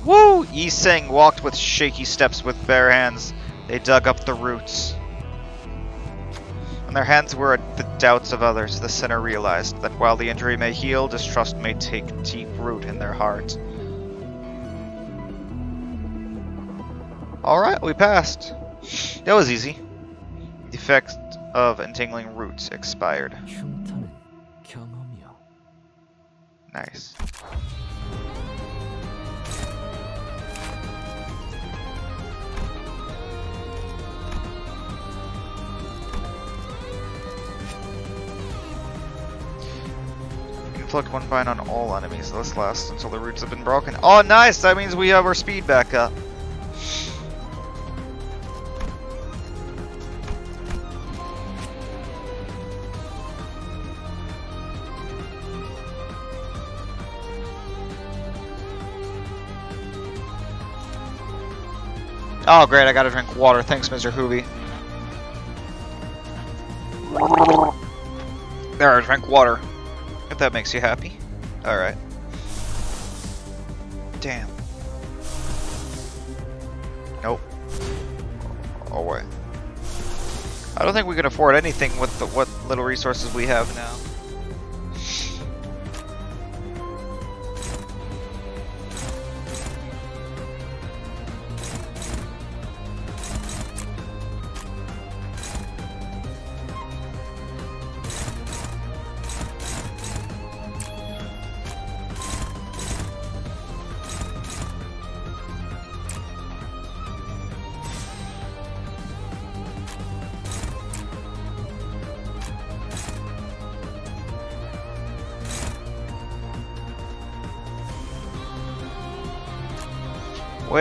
Woo! Yi Sang walked with shaky steps with bare hands. They dug up the roots. When their hands were at the doubts of others, the sinner realized that while the injury may heal, distrust may take deep root in their heart. Alright, we passed. That was easy. The effect of entangling roots expired. Nice. Inflict one bind on all enemies. This lasts until the roots have been broken. Oh, nice! That means we have our speed back up. Oh, great, I gotta drink water. Thanks, Mr. Hoobie. There, I drank water. That makes you happy. Alright. Damn. Nope. Oh, wait. I don't think we can afford anything with the, what little resources we have now.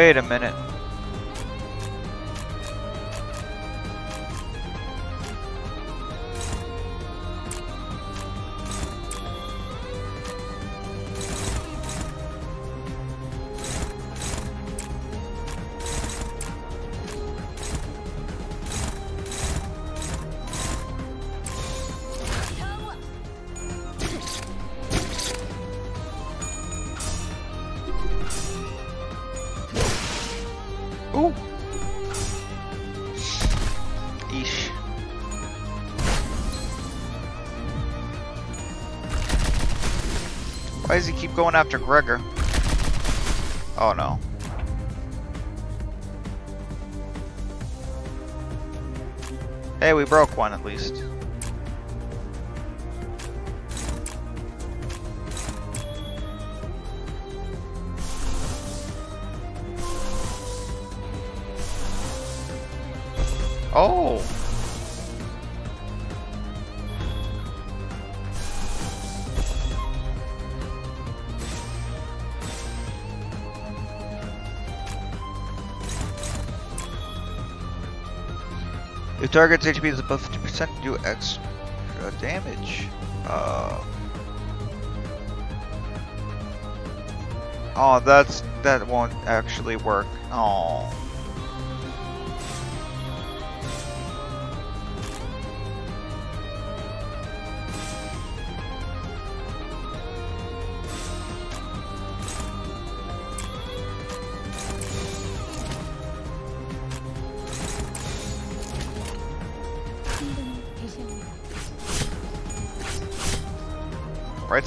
Wait a minute. Going after Gregor? Oh no. Hey, we broke one at least. If target's HP is above 50%, do extra damage. Uh, oh, that's that won't actually work. Oh.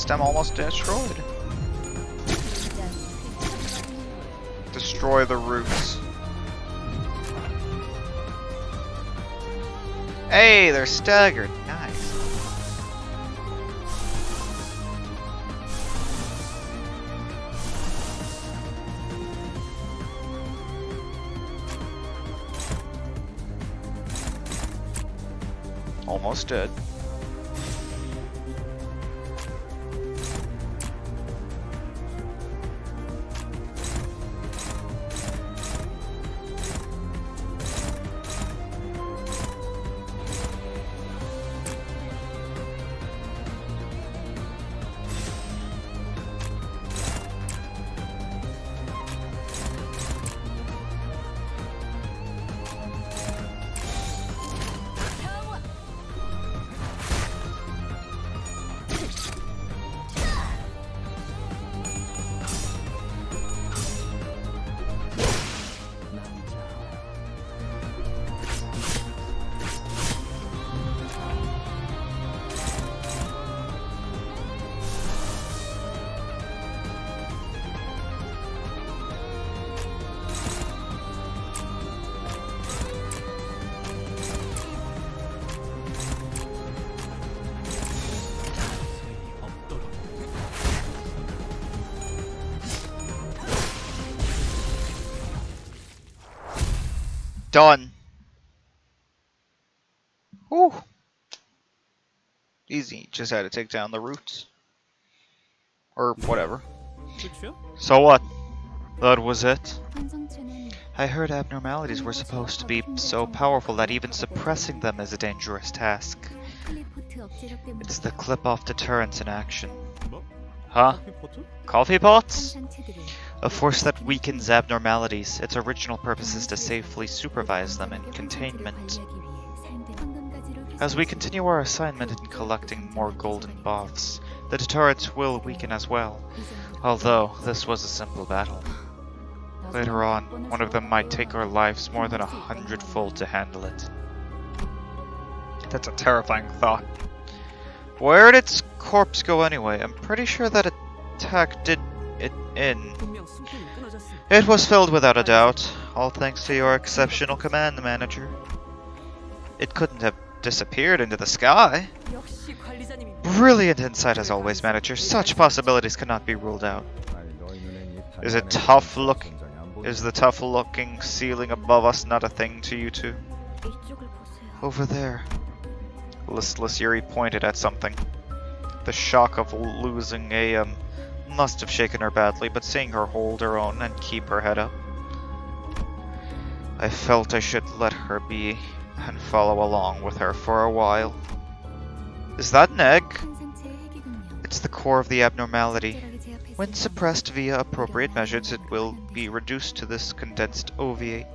Stem almost destroyed. Destroy the roots. Hey, they're staggered. Done. Whew. Easy. Just had to take down the roots. Or whatever. So what? That was it. I heard abnormalities were supposed to be so powerful that even suppressing them is a dangerous task. It's the clip-off deterrence in action. Huh? Coffee pots? A force that weakens abnormalities. Its original purpose is to safely supervise them in containment. As we continue our assignment in collecting more golden boughs, the deterrents will weaken as well, although this was a simple battle. Later on, one of them might take our lives more than a hundredfold to handle it. That's a terrifying thought. Where did its corpse go anyway? I'm pretty sure that attack did it in. It was filled without a doubt, all thanks to your exceptional command, manager. It couldn't have disappeared into the sky. Brilliant insight as always, manager. Such possibilities cannot be ruled out. Is it tough looking? Is the tough looking ceiling above us not a thing to you two? Over there. Listless Yuri pointed at something. The shock of losing Am um, must have shaken her badly, but seeing her hold her own and keep her head up, I felt I should let her be and follow along with her for a while. Is that an egg? It's the core of the abnormality. When suppressed via appropriate measures, it will be reduced to this condensed ovate,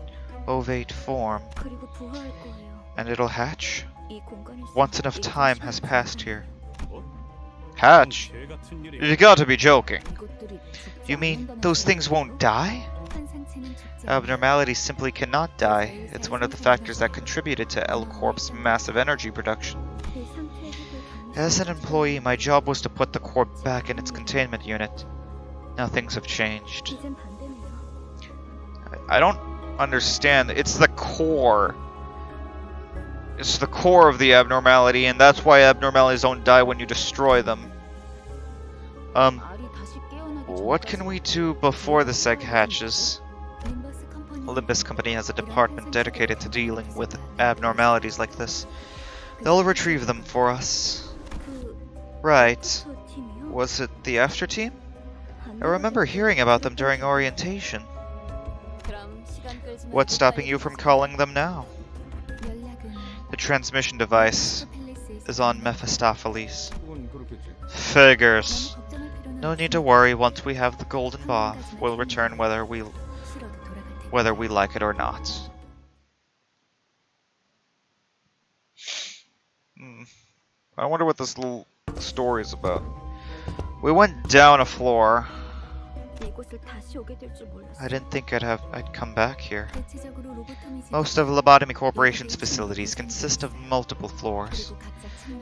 ovate form. And it'll hatch. Once enough time has passed here. Hatch? You gotta be joking. You mean those things won't die? Abnormality simply cannot die. It's one of the factors that contributed to L Corp's massive energy production. As an employee, my job was to put the Corp back in its containment unit. Now things have changed. I don't understand. It's the core. It's the core of the abnormality, and that's why abnormalities don't die when you destroy them. Um, what can we do before the egg hatches? Limbus Company has a department dedicated to dealing with abnormalities like this. They'll retrieve them for us. Right. Was it the after team? I remember hearing about them during orientation. What's stopping you from calling them now? The transmission device is on Mephistopheles. Figures. No need to worry, once we have the golden bough, we'll return whether we whether we like it or not. Hmm. I wonder what this little story is about. We went down a floor. I didn't think I'd have I'd come back here. Most of Lobotomy Corporation's facilities consist of multiple floors,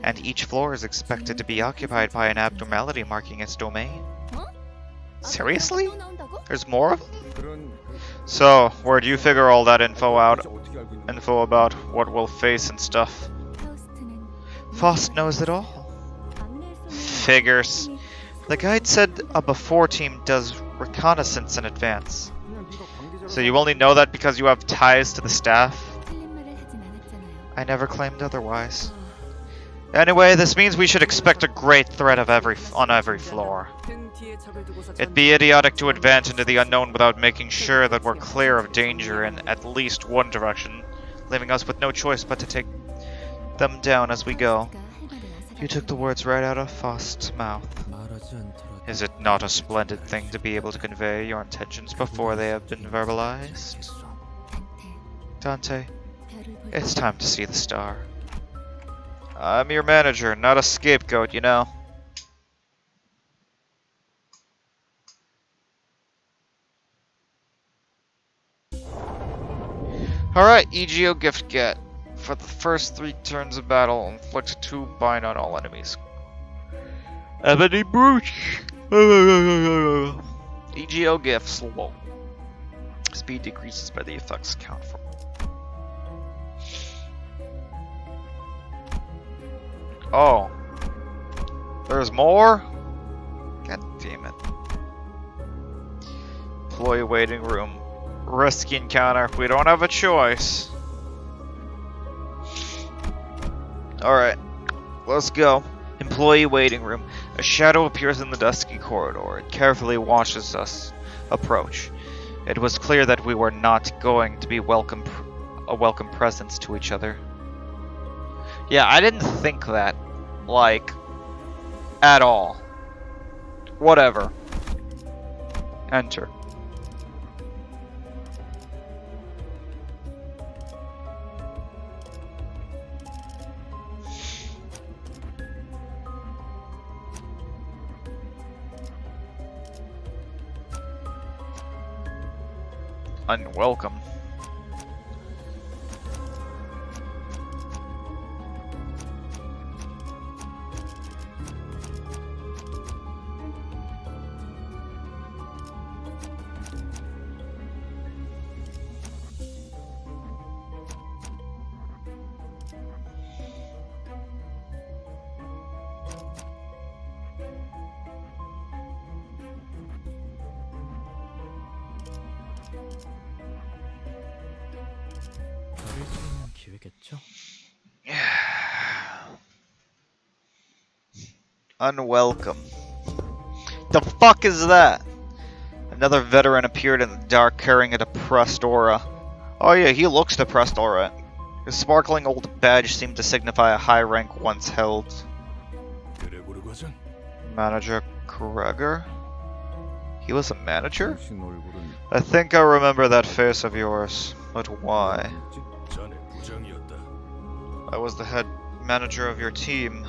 and each floor is expected to be occupied by an abnormality marking its domain. Seriously? There's more of them? So, where do you figure all that info out? Info about what we'll face and stuff. Faust knows it all. Figures. The guide said a before team does reconnaissance in advance. So you only know that because you have ties to the staff? I never claimed otherwise. Anyway, this means we should expect a great threat of every on every floor. It'd be idiotic to advance into the unknown without making sure that we're clear of danger in at least one direction, leaving us with no choice but to take them down as we go. You took the words right out of Faust's mouth. Is it not a splendid thing to be able to convey your intentions before they have been verbalized? Dante, it's time to see the star. I'm your manager, not a scapegoat, you know. Alright, EGO gift get. For the first three turns of battle, inflict two bind on all enemies. Ebony Brooch! EGO gifts, lol. Speed decreases by the effects count from. Oh. There's more? God damn it. Employee waiting room. Risky encounter. We don't have a choice. Alright. Let's go. Employee waiting room. A shadow appears in the dusky corridor. It carefully watches us approach. It was clear that we were not going to be welcome a welcome presence to each other. Yeah, I didn't think that. Like, at all. Whatever. Enter. Unwelcome. Unwelcome. The fuck is that? Another veteran appeared in the dark carrying a depressed aura. Oh yeah, he looks depressed alright. His sparkling old badge seemed to signify a high rank once held. Manager Gregor? He was a manager? I think I remember that face of yours, but why? I was the head manager of your team.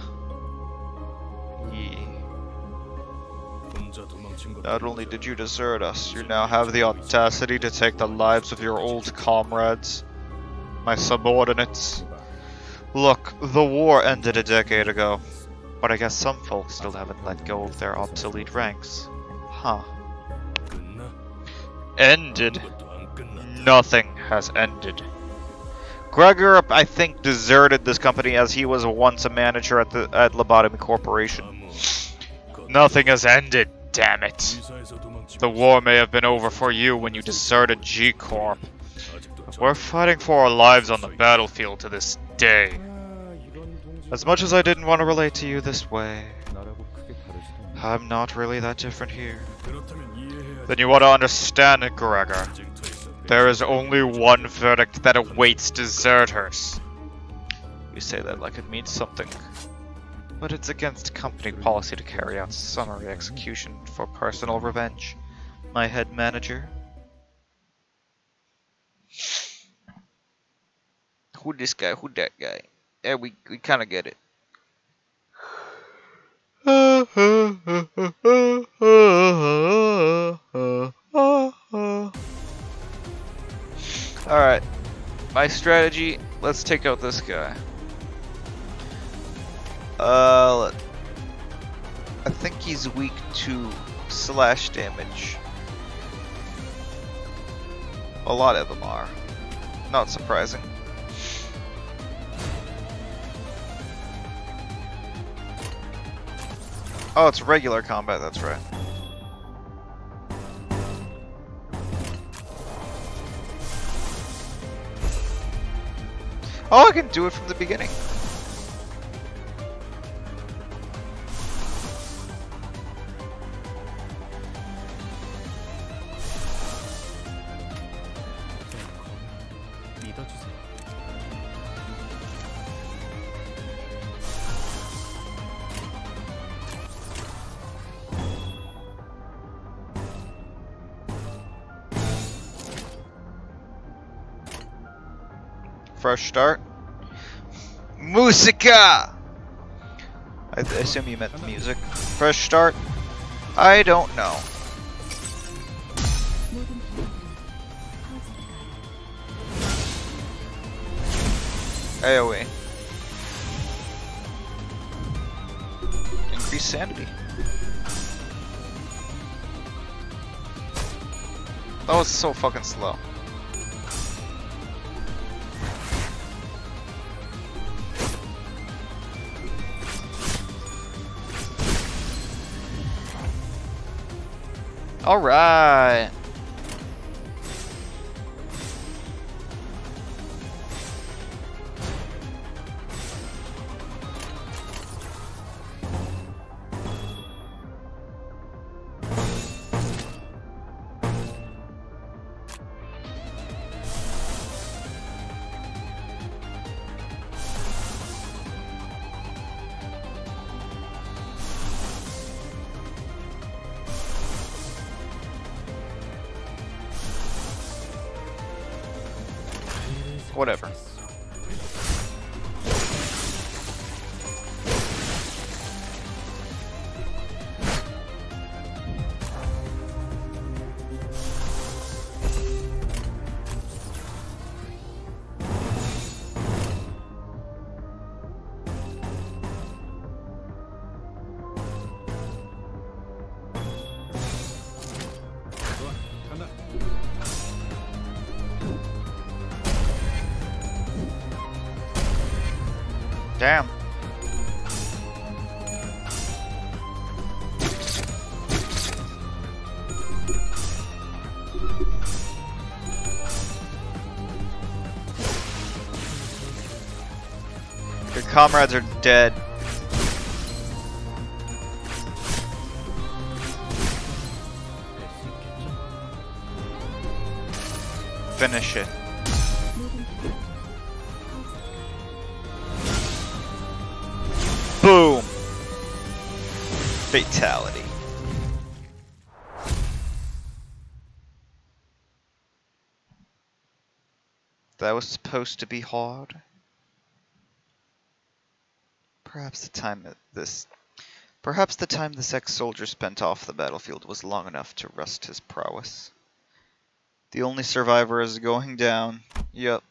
Not only did you desert us, you now have the audacity to take the lives of your old comrades, my subordinates. Look, the war ended a decade ago, but I guess some folks still haven't let go of their obsolete ranks. Huh. Ended? Nothing has ended. Gregor, I think, deserted this company as he was once a manager at the at Lobotomy Corporation. Nothing has ended, damn it. The war may have been over for you when you deserted G-Corp. We're fighting for our lives on the battlefield to this day. As much as I didn't want to relate to you this way, I'm not really that different here. Then you ought to understand it, Gregor. There is only one verdict that awaits deserters. You say that like it means something. But it's against company policy to carry out summary execution for personal revenge. My head manager. Who this guy? Who that guy? Yeah, we, we kind of get it. Alright. My strategy, let's take out this guy. Uh, I think he's weak to slash damage. A lot of them are. Not surprising. Oh, it's regular combat, that's right. Oh, I can do it from the beginning. fresh start. Musica! I assume you meant the music. Fresh start? I don't know. AoE. Increase sanity. That was so fucking slow. Alright. comrades are dead. Finish it. Boom! Fatality. That was supposed to be hard. Perhaps the time this Perhaps the time this ex-soldier spent off the battlefield was long enough to rust his prowess. The only survivor is going down. Yep.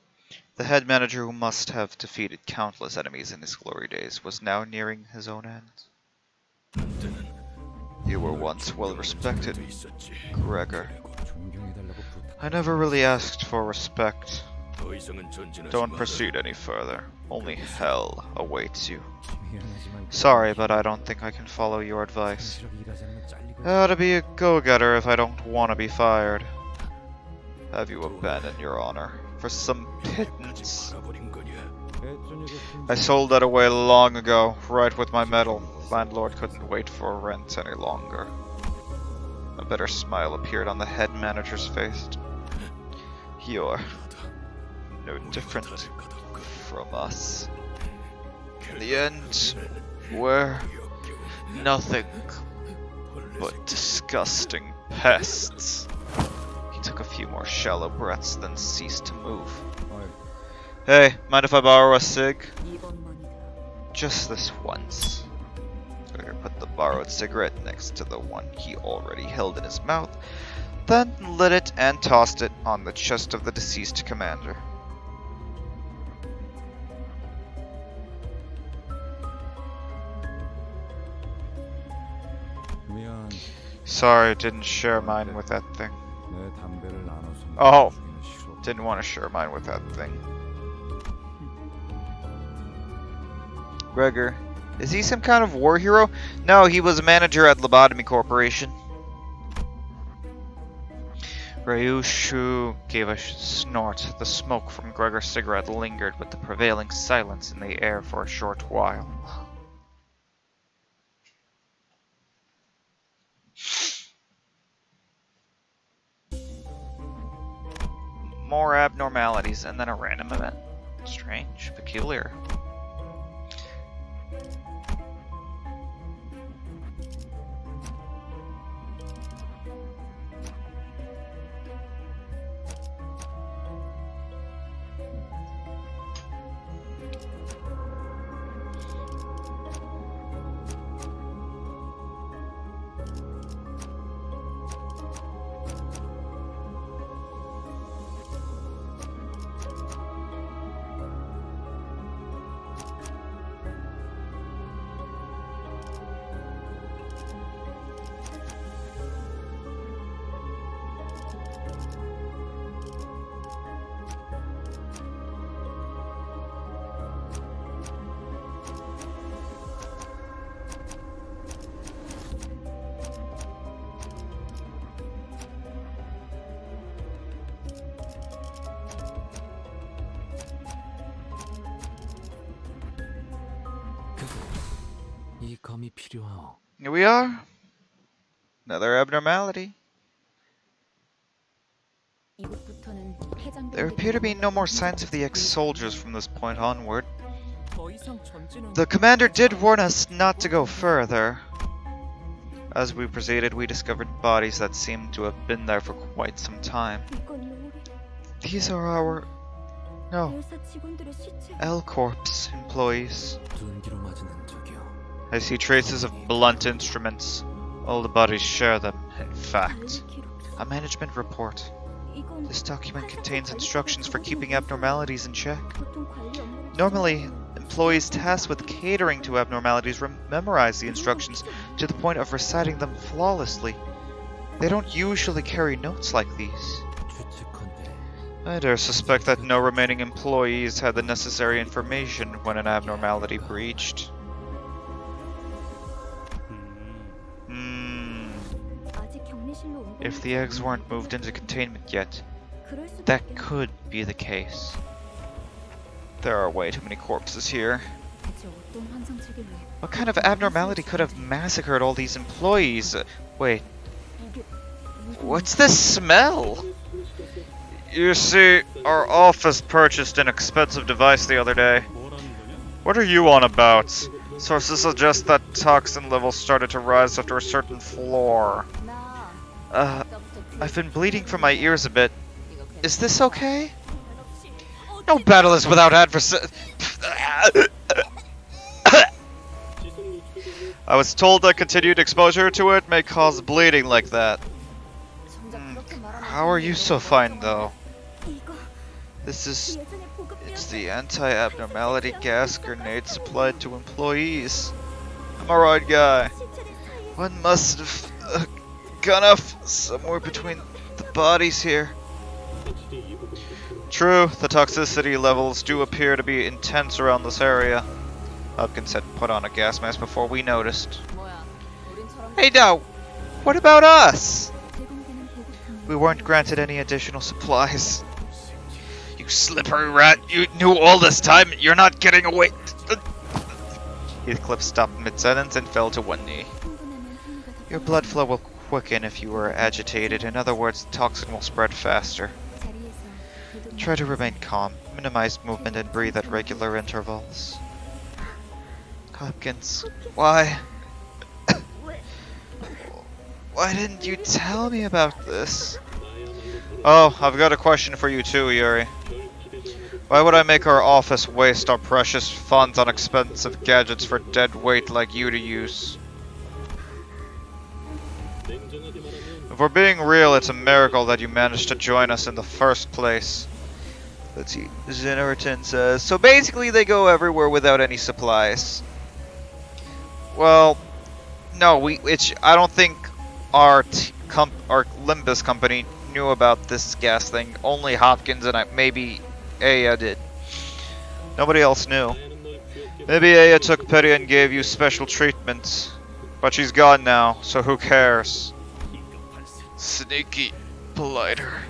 The head manager who must have defeated countless enemies in his glory days was now nearing his own end. You were once well respected, Gregor. I never really asked for respect. Don't pursue it any further. Only hell awaits you. Sorry, but I don't think I can follow your advice. I ought to be a go-getter if I don't want to be fired. Have you abandoned your honor for some pittance? I sold that away long ago, right with my medal. Landlord couldn't wait for rent any longer. A better smile appeared on the head manager's face. You're no different from us. In the end, we're nothing but disgusting pests. He took a few more shallow breaths, then ceased to move. Hey, mind if I borrow a cig? Just this once. He put the borrowed cigarette next to the one he already held in his mouth, then lit it and tossed it on the chest of the deceased commander. Sorry, didn't share mine with that thing. Oh, didn't want to share mine with that thing. Gregor, is he some kind of war hero? No, he was a manager at Lobotomy Corporation. Ryoshu gave a snort. The smoke from Gregor's cigarette lingered with the prevailing silence in the air for a short while. More abnormalities and then a random event. Strange, peculiar. are. Another abnormality. There appear to be no more signs of the ex-soldiers from this point onward. The commander did warn us not to go further. As we proceeded, we discovered bodies that seemed to have been there for quite some time. These are our... no. L-Corps employees. I see traces of blunt instruments. All the bodies share them, in fact. A management report. This document contains instructions for keeping abnormalities in check. Normally, employees tasked with catering to abnormalities memorize the instructions to the point of reciting them flawlessly. They don't usually carry notes like these. I dare suspect that no remaining employees had the necessary information when an abnormality breached. if the eggs weren't moved into containment yet. That could be the case. There are way too many corpses here. What kind of abnormality could have massacred all these employees? Wait. What's this smell? You see, our office purchased an expensive device the other day. What are you on about? Sources suggest that toxin levels started to rise after a certain floor. Uh, I've been bleeding from my ears a bit. Is this okay? No battle is without adversary. I was told that continued exposure to it may cause bleeding like that. Mm, how are you so fine, though? This is... It's the anti-abnormality gas grenade supplied to employees. I'm a right guy. One must... Uh, Gunuff somewhere between the bodies here. True, the toxicity levels do appear to be intense around this area. Hopkins had put on a gas mask before we noticed. Hey now, what about us? We weren't granted any additional supplies. You slippery rat, you knew all this time, you're not getting away. Heathcliff stopped mid-sentence and fell to one knee. Your blood flow will quicken if you are agitated. In other words, the toxin will spread faster. Try to remain calm, minimize movement, and breathe at regular intervals. Hopkins, why? why didn't you tell me about this? Oh, I've got a question for you too, Yuri. Why would I make our office waste our precious funds on expensive gadgets for dead weight like you to use? We're being real, it's a miracle that you managed to join us in the first place. Let's see. Zinnerton says, so basically they go everywhere without any supplies. Well, no, we. It's. I don't think our our Limbus company knew about this gas thing. Only Hopkins and I, maybe Aya did. Nobody else knew. Maybe Aya took pity and gave you special treatment, but she's gone now, so who cares? Sneaky, politer.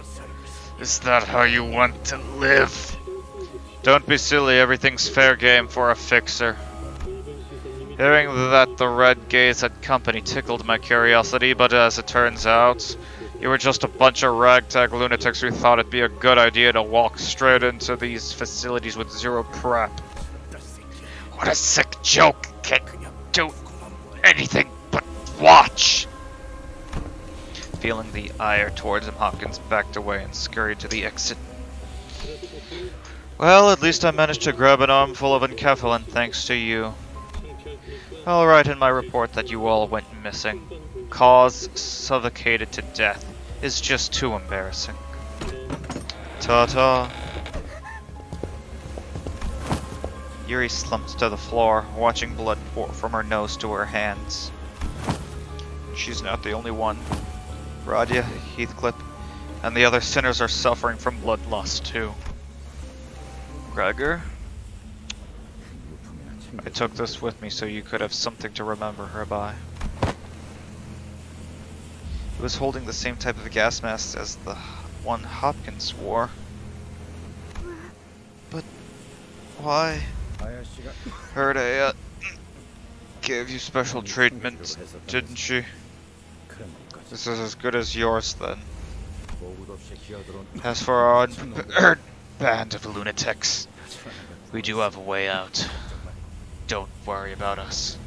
Is that how you want to live? Don't be silly, everything's fair game for a fixer. Hearing that the red gaze had company tickled my curiosity, but as it turns out, you were just a bunch of ragtag lunatics who thought it'd be a good idea to walk straight into these facilities with zero prep. What a sick joke! Can't do anything but watch! Feeling the ire towards him, Hopkins backed away and scurried to the exit. Well, at least I managed to grab an armful of enkephalin thanks to you. I'll write in my report that you all went missing. Cause suffocated to death is just too embarrassing. Ta-ta. Yuri slumps to the floor, watching blood pour from her nose to her hands. She's not the only one. Rodya, Heathcliff, and the other sinners are suffering from blood loss too. Gregor? I took this with me so you could have something to remember her by. It was holding the same type of gas mask as the one Hopkins wore. But why? Heard I uh, gave you special treatment, didn't she? This is as good as yours, then. As for our unprepared er, band of lunatics, we do have a way out. Don't worry about us.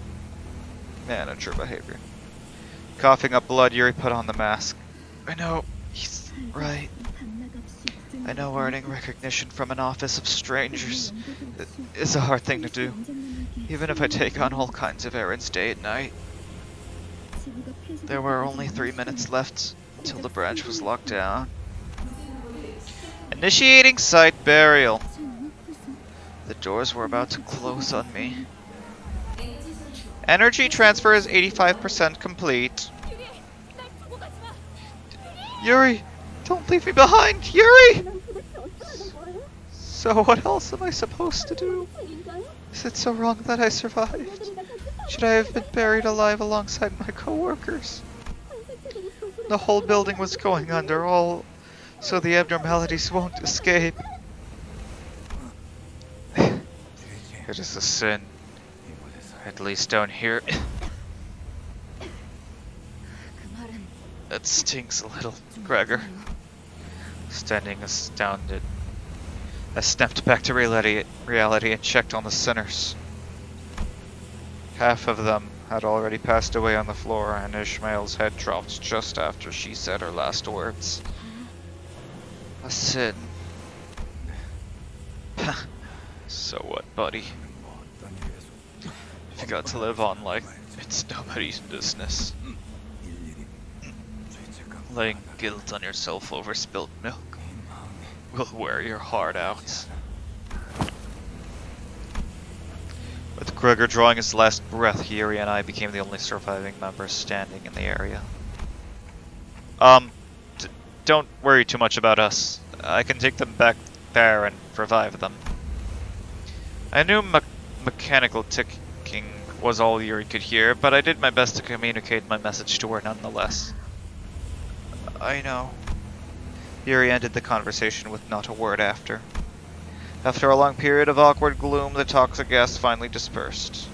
Manager behavior. Coughing up blood, Yuri put on the mask. I know, he's right. I know earning recognition from an office of strangers is a hard thing to do, even if I take on all kinds of errands day and night. There were only three minutes left until the branch was locked down. Initiating site burial. The doors were about to close on me. Energy transfer is 85% complete. Yuri, don't leave me behind, Yuri! So what else am I supposed to do? Is it so wrong that I survived? Should I have been buried alive alongside my co-workers? The whole building was going under, all so the abnormalities won't escape. it is a sin. At least down here. that stinks a little, Gregor. Standing astounded. I snapped back to reality, reality and checked on the sinners. Half of them had already passed away on the floor, and Ishmael's head dropped just after she said her last words. Mm-hmm. A sin. so what, buddy? If you got to live on like it's nobody's business. Laying guilt on yourself over spilt milk will wear your heart out. With Gregor drawing his last breath, Yuri and I became the only surviving members standing in the area. Um, don't worry too much about us. I can take them back there and revive them. I knew me mechanical ticking was all Yuri could hear, but I did my best to communicate my message to her nonetheless. I know. Yuri ended the conversation with not a word after. After a long period of awkward gloom, the toxic gas finally dispersed.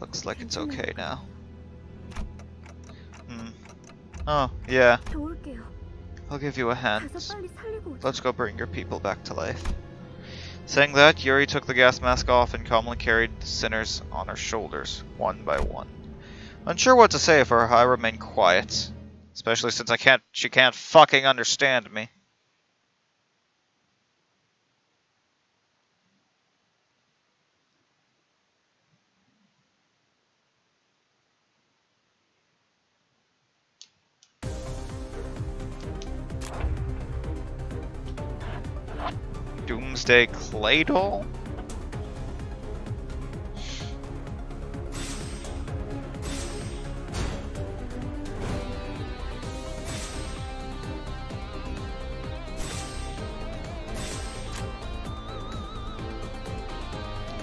Looks like it's okay now. Hmm. Oh, yeah. I'll give you a hand. Let's go bring your people back to life. Saying that, Yuri took the gas mask off and calmly carried the sinners on her shoulders, one by one. Unsure what to say for her, I remained quiet. Especially since I can't she can't fucking understand me. Doomsday Clay Doll?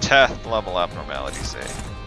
Teth level abnormality save.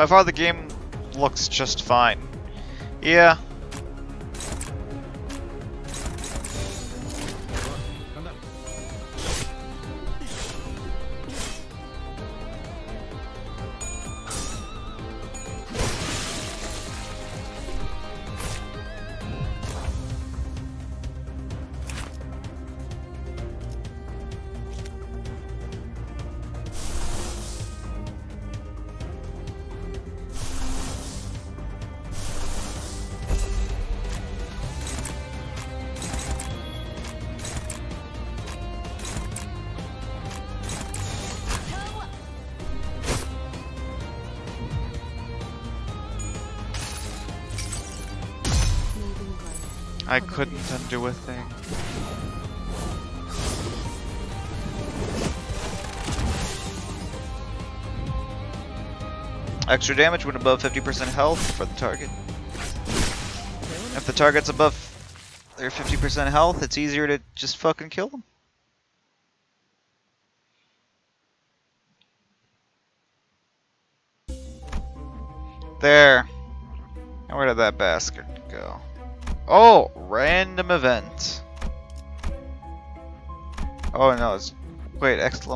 By far the game looks just fine. Yeah, I couldn't undo a thing. Extra damage when above 50% health for the target. If the target's above their 50% health, it's easier to just fucking kill them.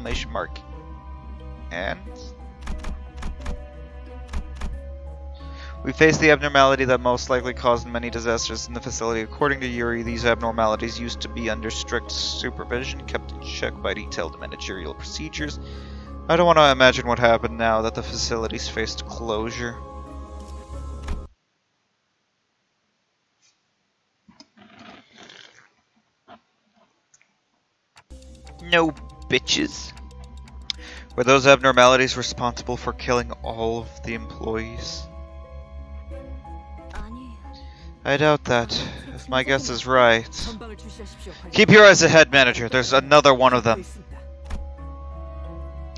Exclamation mark. And we face the abnormality that most likely caused many disasters in the facility. According to Yuri, these abnormalities used to be under strict supervision, kept in check by detailed managerial procedures. I don't want to imagine what happened now that the facilities faced closure. No bitches. Were those abnormalities responsible for killing all of the employees? I doubt that, if my guess is right. Keep your eyes ahead, manager. There's another one of them.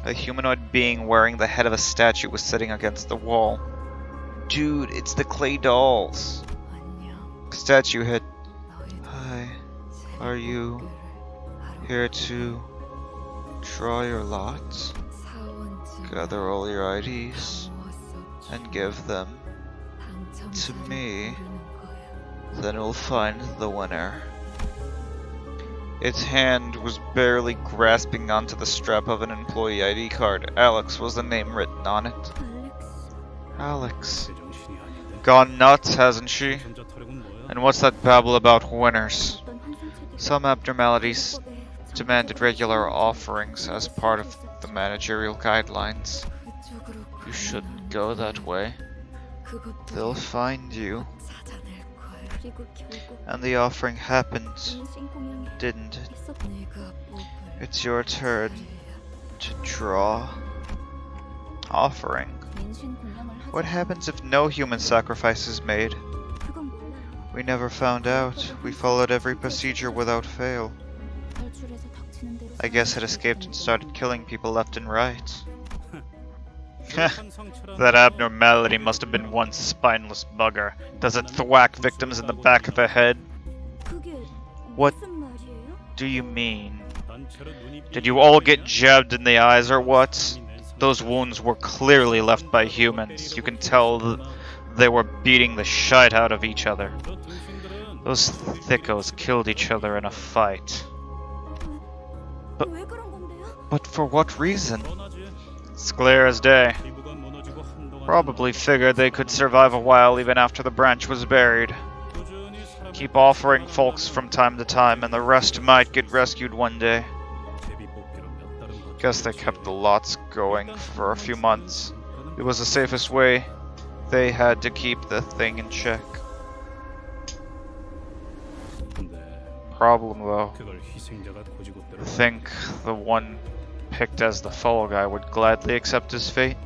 A humanoid being wearing the head of a statue was sitting against the wall. Dude, it's the clay dolls. Statue head. Hi. Are you here to draw your lots? gather all your IDs and give them to me, then we'll find the winner. Its hand was barely grasping onto the strap of an employee ID card. Alex was the name written on it. Alex. Gone nuts, hasn't she? And what's that babble about winners? Some abnormalities demanded regular offerings as part of the managerial guidelines. You shouldn't go that way. They'll find you. And the offering happened, didn't it? It's your turn to draw. Offering. What happens if no human sacrifice is made? We never found out. We followed every procedure without fail. I guess it escaped and started killing people left and right. that abnormality must have been one spineless bugger. Does it thwack victims in the back of the head? What do you mean? Did you all get jabbed in the eyes or what? Those wounds were clearly left by humans. You can tell they were beating the shit out of each other. Those thickos killed each other in a fight. But, but for what reason? It's clear as day. Probably figured they could survive a while even after the branch was buried. Keep offering folks from time to time, and the rest might get rescued one day. Guess they kept the lots going for a few months. It was the safest way. They had to keep the thing in check. Problem though think the one picked as the fall guy would gladly accept his fate.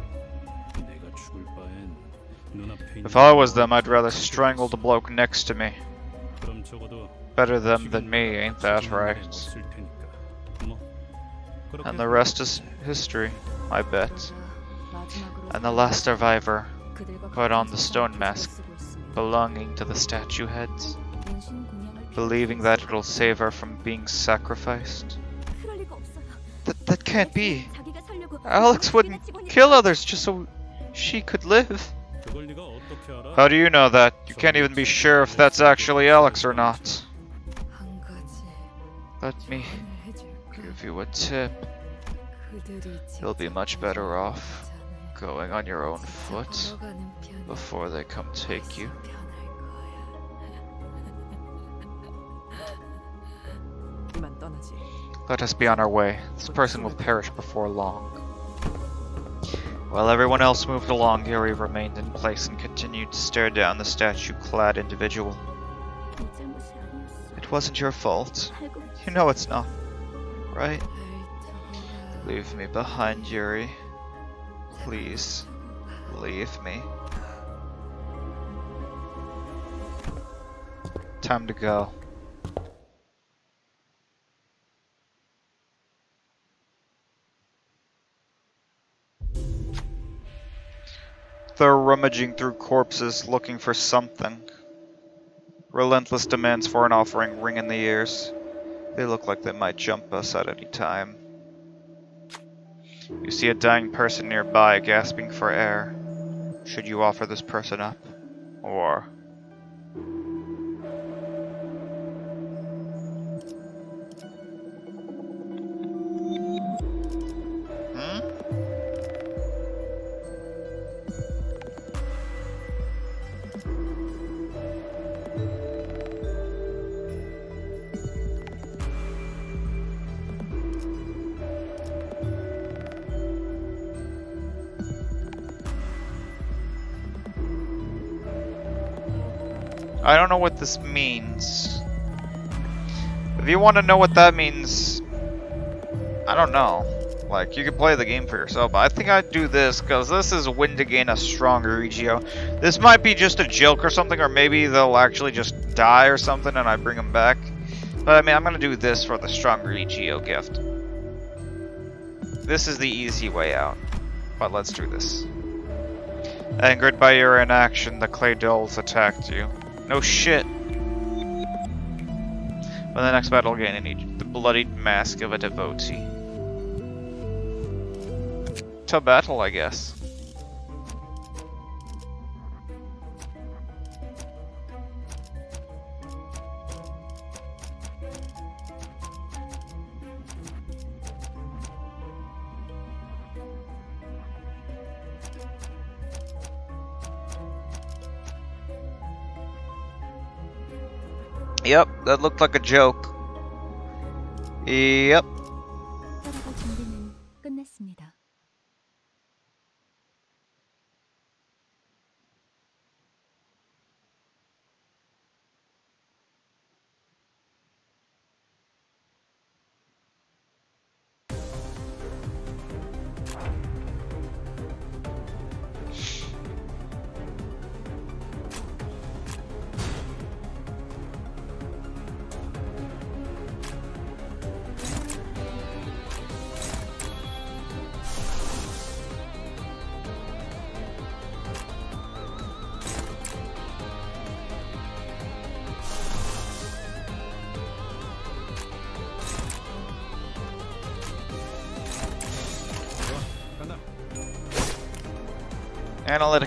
If I was them, I'd rather strangle the bloke next to me. Better them than me, ain't that right? And the rest is history, I bet. And the last survivor put on the stone mask belonging to the statue heads, believing that it'll save her from being sacrificed. That, that can't be. Alex wouldn't kill others just so she could live. How do you know that? You can't even be sure if that's actually Alex or not. Let me give you a tip. You'll be much better off going on your own foot before they come take you. Let us be on our way. This person will perish before long. While everyone else moved along, Yuri remained in place and continued to stare down the statue-clad individual. It wasn't your fault. You know it's not, right? Leave me behind, Yuri. Please, leave me. Time to go. They're rummaging through corpses looking for something. Relentless demands for an offering ring in the ears. They look like they might jump us at any time. You see a dying person nearby gasping for air. Should you offer this person up? Or. I don't know what this means. If you want to know what that means, I don't know. Like, you can play the game for yourself, but I think I'd do this, because this is a win to gain a stronger EGO. This might be just a joke or something, or maybe they'll actually just die or something and I bring them back. But I mean, I'm going to do this for the stronger EGO gift. This is the easy way out, but let's do this. Angered by your inaction, the clay dolls attacked you. No shit. When the next battle again, I need the bloodied mask of a devotee. to battle, I guess. Yep, that looked like a joke. Yep.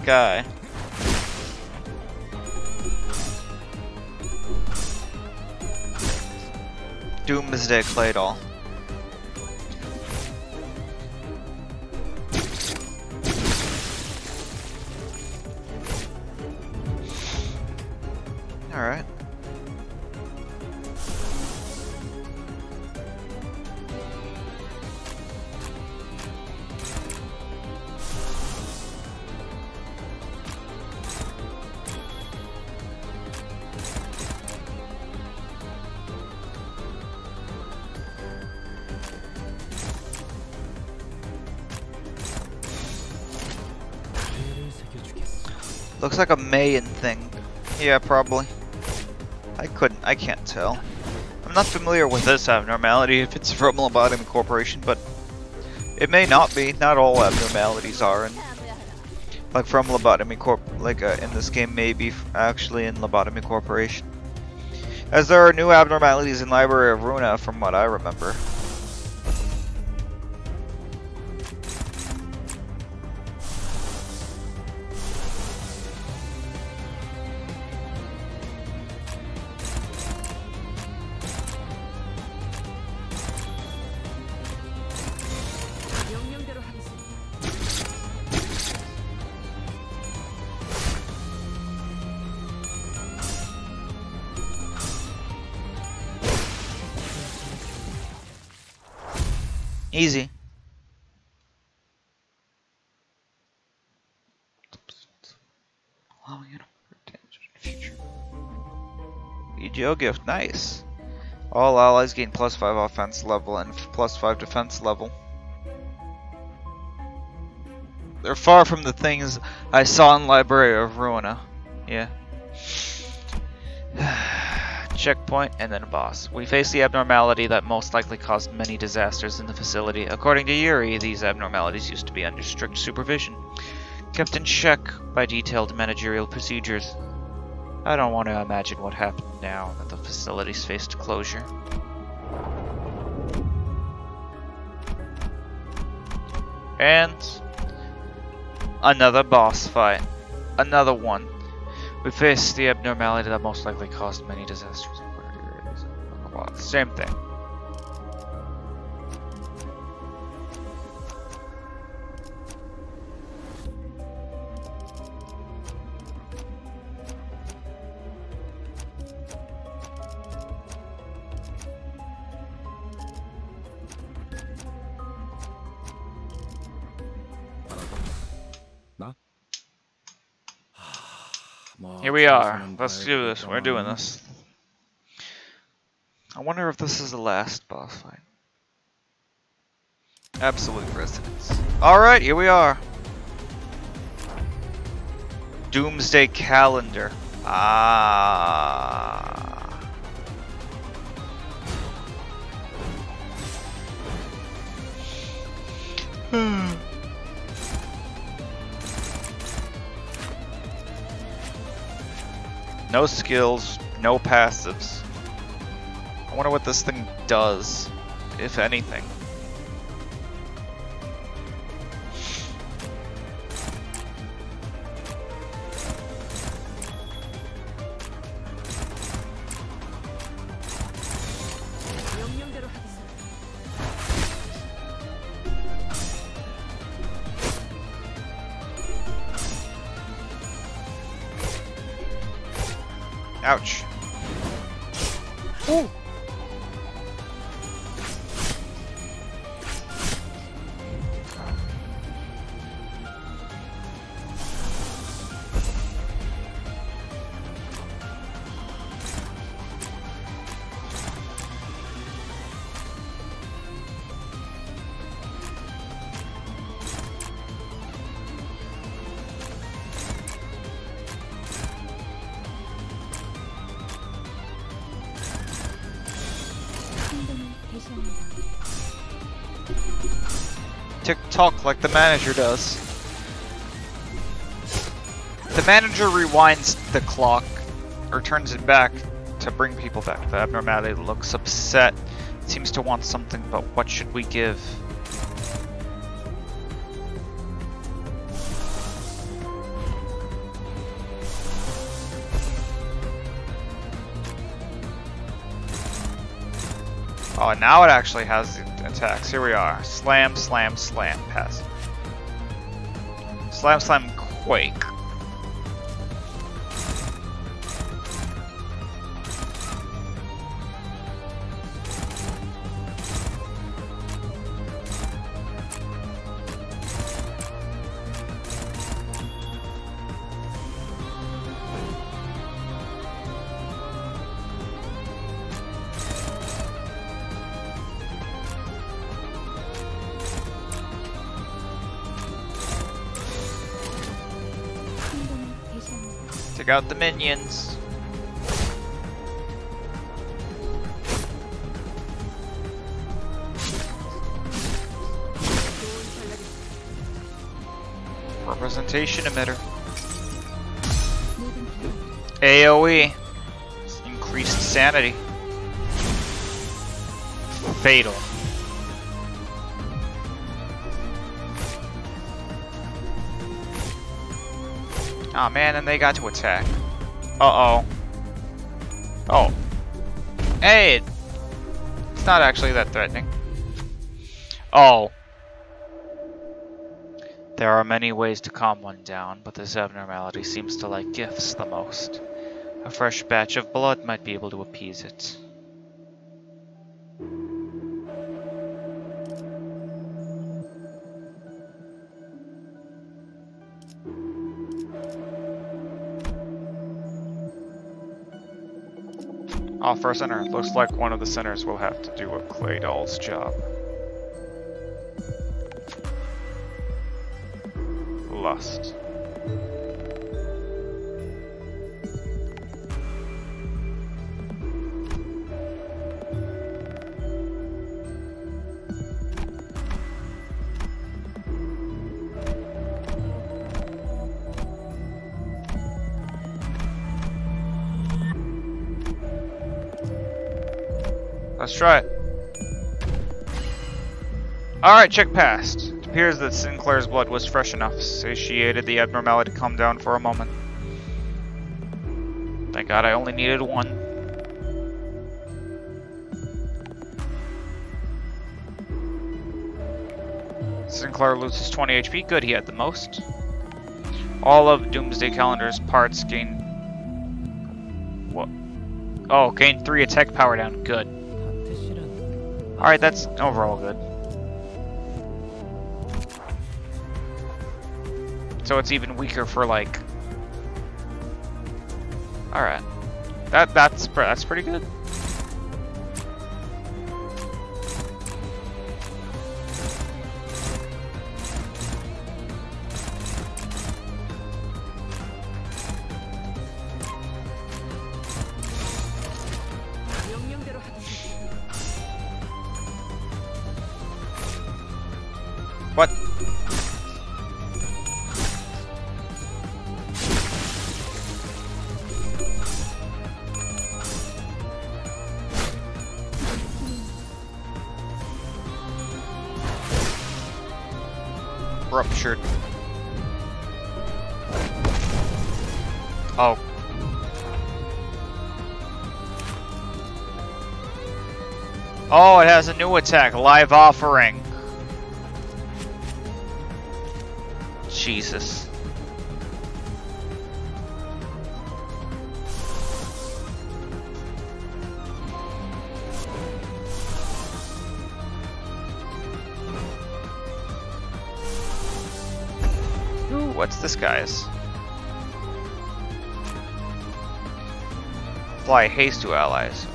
Analytic eye. Doomsday Claydol. Looks like a Mayan thing. Yeah, probably. I couldn't, I can't tell. I'm not familiar with this abnormality if it's from Lobotomy Corporation, but it may not be. Not all abnormalities are, and like from Lobotomy Corp, like uh, in this game, maybe actually in Lobotomy Corporation. As there are new abnormalities in Library of Ruina, from what I remember. EGO gift, nice. All allies gain plus 5 offense level and plus 5 defense level. They're far from the things I saw in Library of Ruina. Yeah. Checkpoint and then a boss. We face the abnormality that most likely caused many disasters in the facility. According to Yuri, these abnormalities used to be under strict supervision, kept in check by detailed managerial procedures. I don't want to imagine what happened now that the facilities faced closure. And another boss fight. Another one. We face the abnormality that most likely caused many disasters. Same thing. Let's do this. We're doing this. I wonder if this is the last boss fight. Absolute residence. Alright, here we are. Doomsday calendar. Ah. Hmm. No skills, no passives. I wonder what this thing does, if anything. Tock like the manager does. The manager rewinds the clock, or turns it back to bring people back. The abnormality looks upset, seems to want something, but what should we give? Oh, now it actually has the attacks. Here we are. Slam, slam, slam. Pass. Slam, slam, quake. Took out the minions. Representation emitter. AoE. Increased sanity. Fatal. Oh man, and they got to attack. Uh oh. Oh. Hey! It's not actually that threatening. Oh. There are many ways to calm one down, but this abnormality seems to like gifts the most. A fresh batch of blood might be able to appease it. Oh, for a sinner. Looks like one of the sinners will have to do a clay doll's job. Lust. Alright, check passed. It appears that Sinclair's blood was fresh enough, satiated the abnormality to calm down for a moment. Thank god I only needed one. Sinclair loses 20 HP. Good, he had the most. All of Doomsday Calendar's parts gain... What? Oh, gain 3 attack power down. Good. Alright, that's overall good. So it's even weaker for like. Alright. That that's that's pretty good. attack, live offering. Jesus. Ooh, what's this guy's? Apply haste to allies.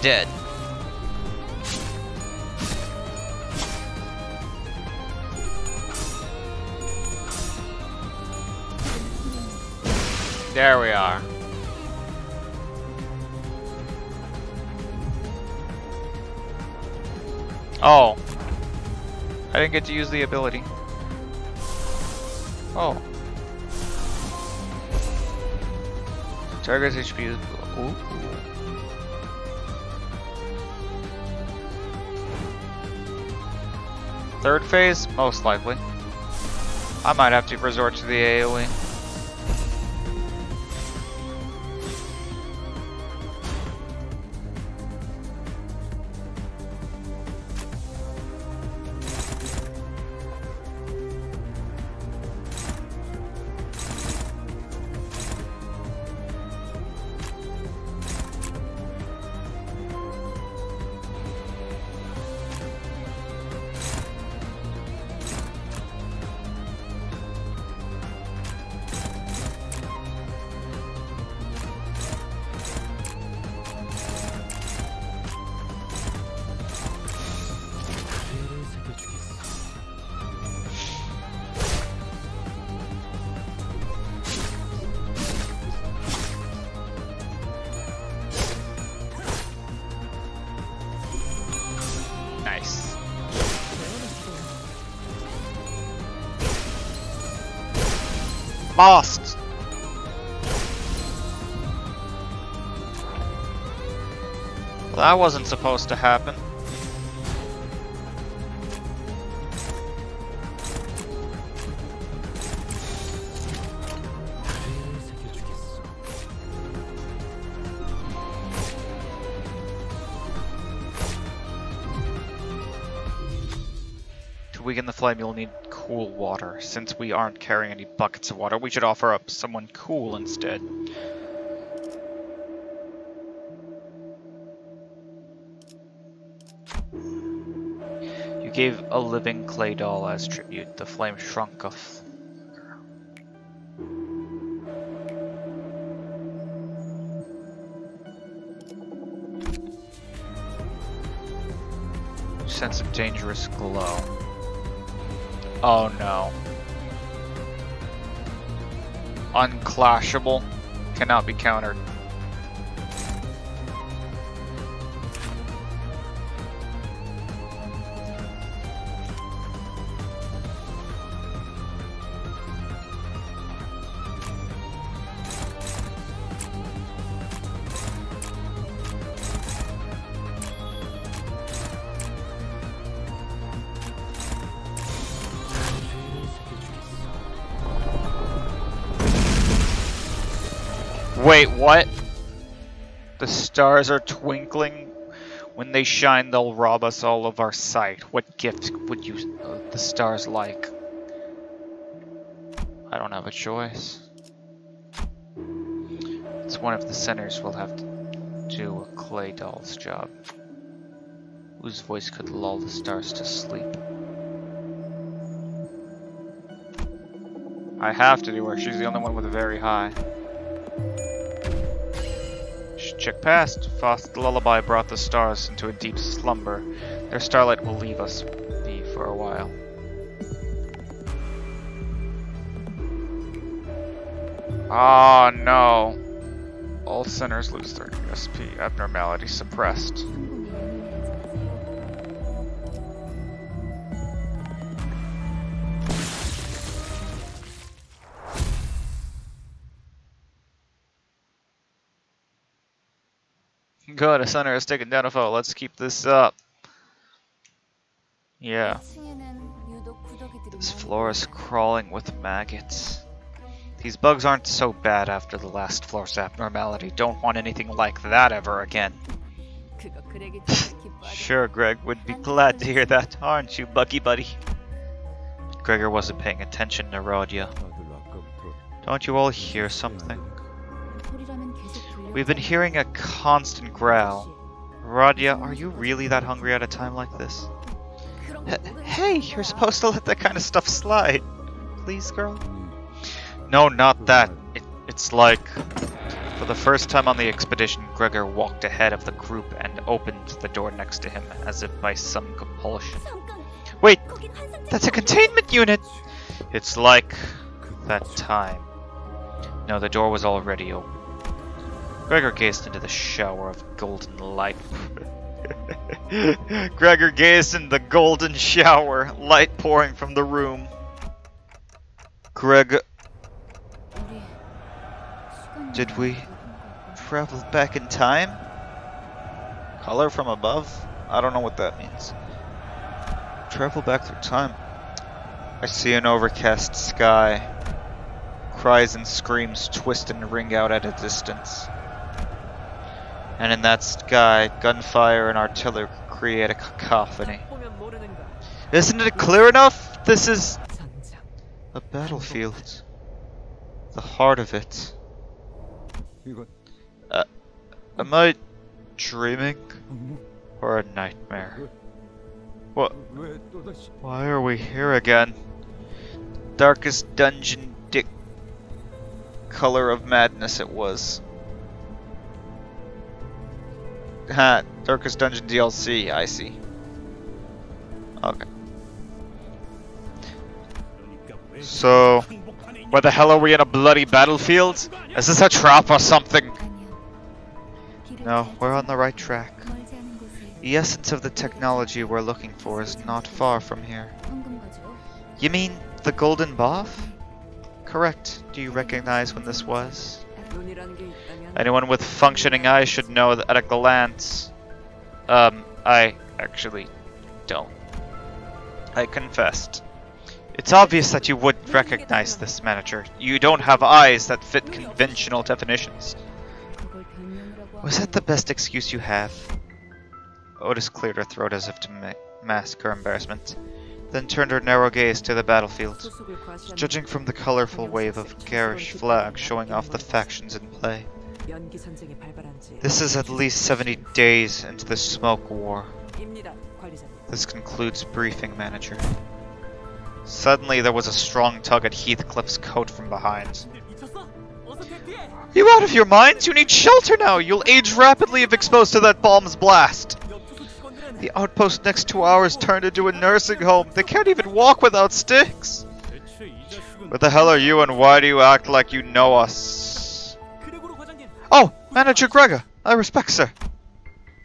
Dead. There we are. Oh. I didn't get to use the ability. Oh. Target's HP is... Ooh. Third phase? Most likely. I might have to resort to the. AoE. fast! Well, that wasn't supposed to happen. To weaken the flame, you'll need cool water. Since we aren't carrying any buckets of water, we should offer up someone cool instead. You gave a living clay doll as tribute. The flame shrunk a Sense of dangerous glow. Oh no. Unclashable. Cannot be countered. Wait, what? The stars are twinkling. When they shine, they'll rob us all of our sight. What gift would you, uh, the stars like? I don't have a choice. It's one of the sinners will have to do a clay doll's job. Whose voice could lull the stars to sleep? I have to do her. She's the only one with a very high. Check passed. Fast lullaby brought the stars into a deep slumber. Their starlight will leave us be for a while. Oh no. All sinners lose their SP. Abnormality suppressed. good. A Sinner is taken down a foe. Let's keep this up. Yeah. This floor is crawling with maggots. These bugs aren't so bad after the last floor's abnormality. Don't want anything like that ever again. sure, Greg would be glad to hear that, aren't you, Buggy Buddy? Gregor wasn't paying attention to Rodya. Don't you all hear something? We've been hearing a constant growl. Rodya, are you really that hungry at a time like this? H hey, you're supposed to let that kind of stuff slide. Please, girl? No, not that. It, it's like... For the first time on the expedition, Gregor walked ahead of the group and opened the door next to him, as if by some compulsion. Wait! That's a containment unit! It's like... that time. No, the door was already open. Gregor gazed into the shower of golden light. Gregor gazed into the golden shower, light pouring from the room. Greg... Did we travel back in time? Color from above? I don't know what that means. Travel back through time. I see an overcast sky. Cries and screams twist and ring out at a distance and in that sky, gunfire and artillery create a cacophony. Isn't it clear enough? This is a battlefield. The heart of it. Uh, am I dreaming? Or a nightmare? What? Why are we here again? Darkest dungeon dick color of madness it was huh, Darkest Dungeon DLC, I see. Okay. So, where the hell are we in a bloody battlefield? Is this a trap or something? No, we're on the right track. The essence of the technology we're looking for is not far from here. You mean the Golden Bough? Correct. Do you recognize when this was? Anyone with functioning eyes should know that at a glance. Um, I actually don't. I confessed. It's obvious that you would recognize this manager. You don't have eyes that fit conventional definitions. Was that the best excuse you have? Outis cleared her throat as if to ma mask her embarrassment, then turned her narrow gaze to the battlefield, judging from the colorful wave of garish flags showing off the factions in play. This is at least 70 days into the smoke war. This concludes briefing, manager. Suddenly, there was a strong tug at Heathcliff's coat from behind. You out of your minds? You need shelter now! You'll age rapidly if exposed to that bomb's blast! The outpost next to ours turned into a nursing home. They can't even walk without sticks! What the hell are you and why do you act like you know us? Oh! Manager Gregor! I respect, sir!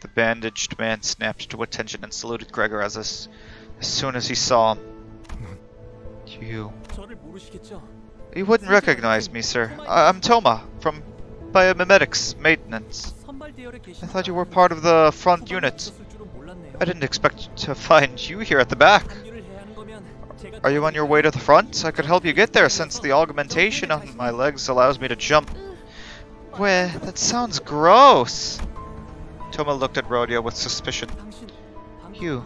The bandaged man snapped to attention and saluted Gregor as, as, as soon as he saw him. You. You wouldn't recognize me, sir. I am Toma, from Biomimetics Maintenance. I thought you were part of the front unit. I didn't expect to find you here at the back. Are you on your way to the front? I could help you get there since the augmentation on my legs allows me to jump well, that sounds gross. Toma looked at Rodion with suspicion. You,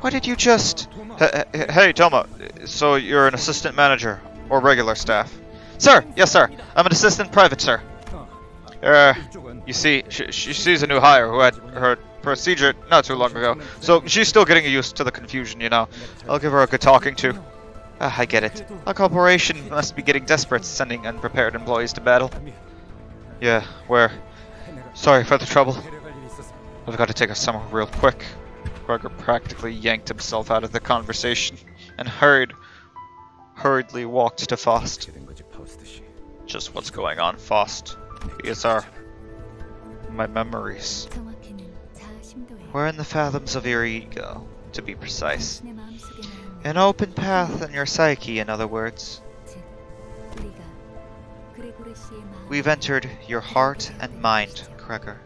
why did you just... Hey, hey, Toma, so you're an assistant manager, or regular staff? Sir, yes sir, I'm an assistant private, sir. Uh, you see, she, she sees a new hire who had her procedure not too long ago, so she's still getting used to the confusion, you know. I'll give her a good talking to. Ah, I get it. A corporation must be getting desperate sending unprepared employees to battle. Yeah, where? Sorry for the trouble. I've got to take a somewhere real quick. Gregor practically yanked himself out of the conversation and hurried, hurriedly walked to Faust. Just what's going on, Faust? These are my memories. We're in the fathoms of your ego, to be precise. An open path in your psyche, in other words. We've entered your heart and mind, Gregor.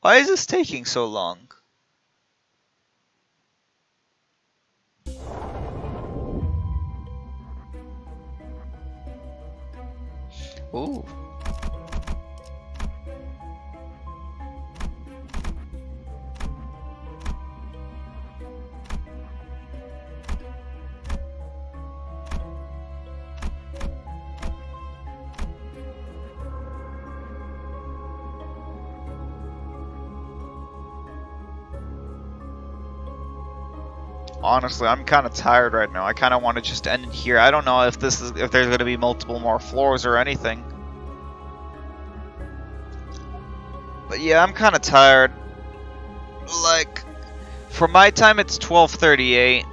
Why is this taking so long? Ooh. Honestly, I'm kind of tired right now. I kind of want to just end here. I don't know if this is if there's going to be multiple more floors or anything. But yeah, I'm kind of tired. Like for my time it's 12:38.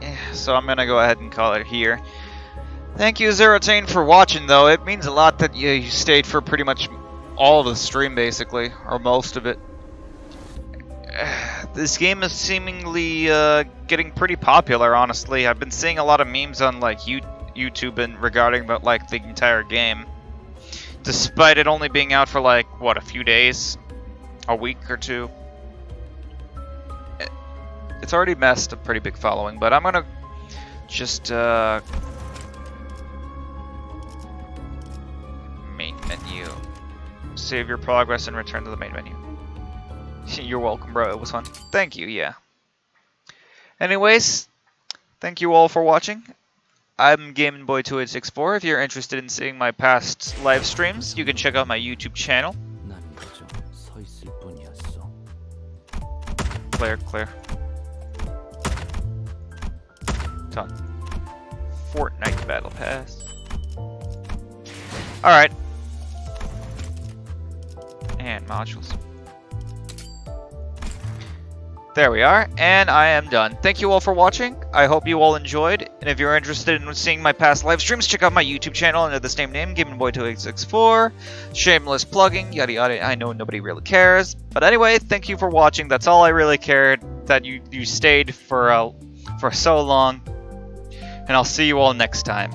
Eh, So I'm going to go ahead and call it here. Thank you Zerotane for watching though. It means a lot that you, you stayed for pretty much all of the stream basically or most of it this game is seemingly uh, getting pretty popular. Honestly, I've been seeing a lot of memes on like you YouTube and regarding the like the entire game, despite it only being out for like what a few days, a week or two. It- It's already messed a pretty big following, but I'm gonna just uh, main menu, save your progress and return to the main menu. You're welcome, bro. It was fun. Thank you, yeah. Anyways, thank you all for watching. I'm Gaminboi2864. If you're interested in seeing my past live streams, you can check out my YouTube channel. Clear, clear. Done. Fortnite Battle Pass. Alright. And modules. There we are, and I am done. Thank you all for watching. I hope you all enjoyed. And if you're interested in seeing my past live streams, check out my YouTube channel under the same name, GameBoy2864. Shameless plugging, yada yada. I know nobody really cares. But anyway, thank you for watching. That's all I really cared. That you, you stayed for, uh, for so long. And I'll see you all next time.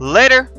Later!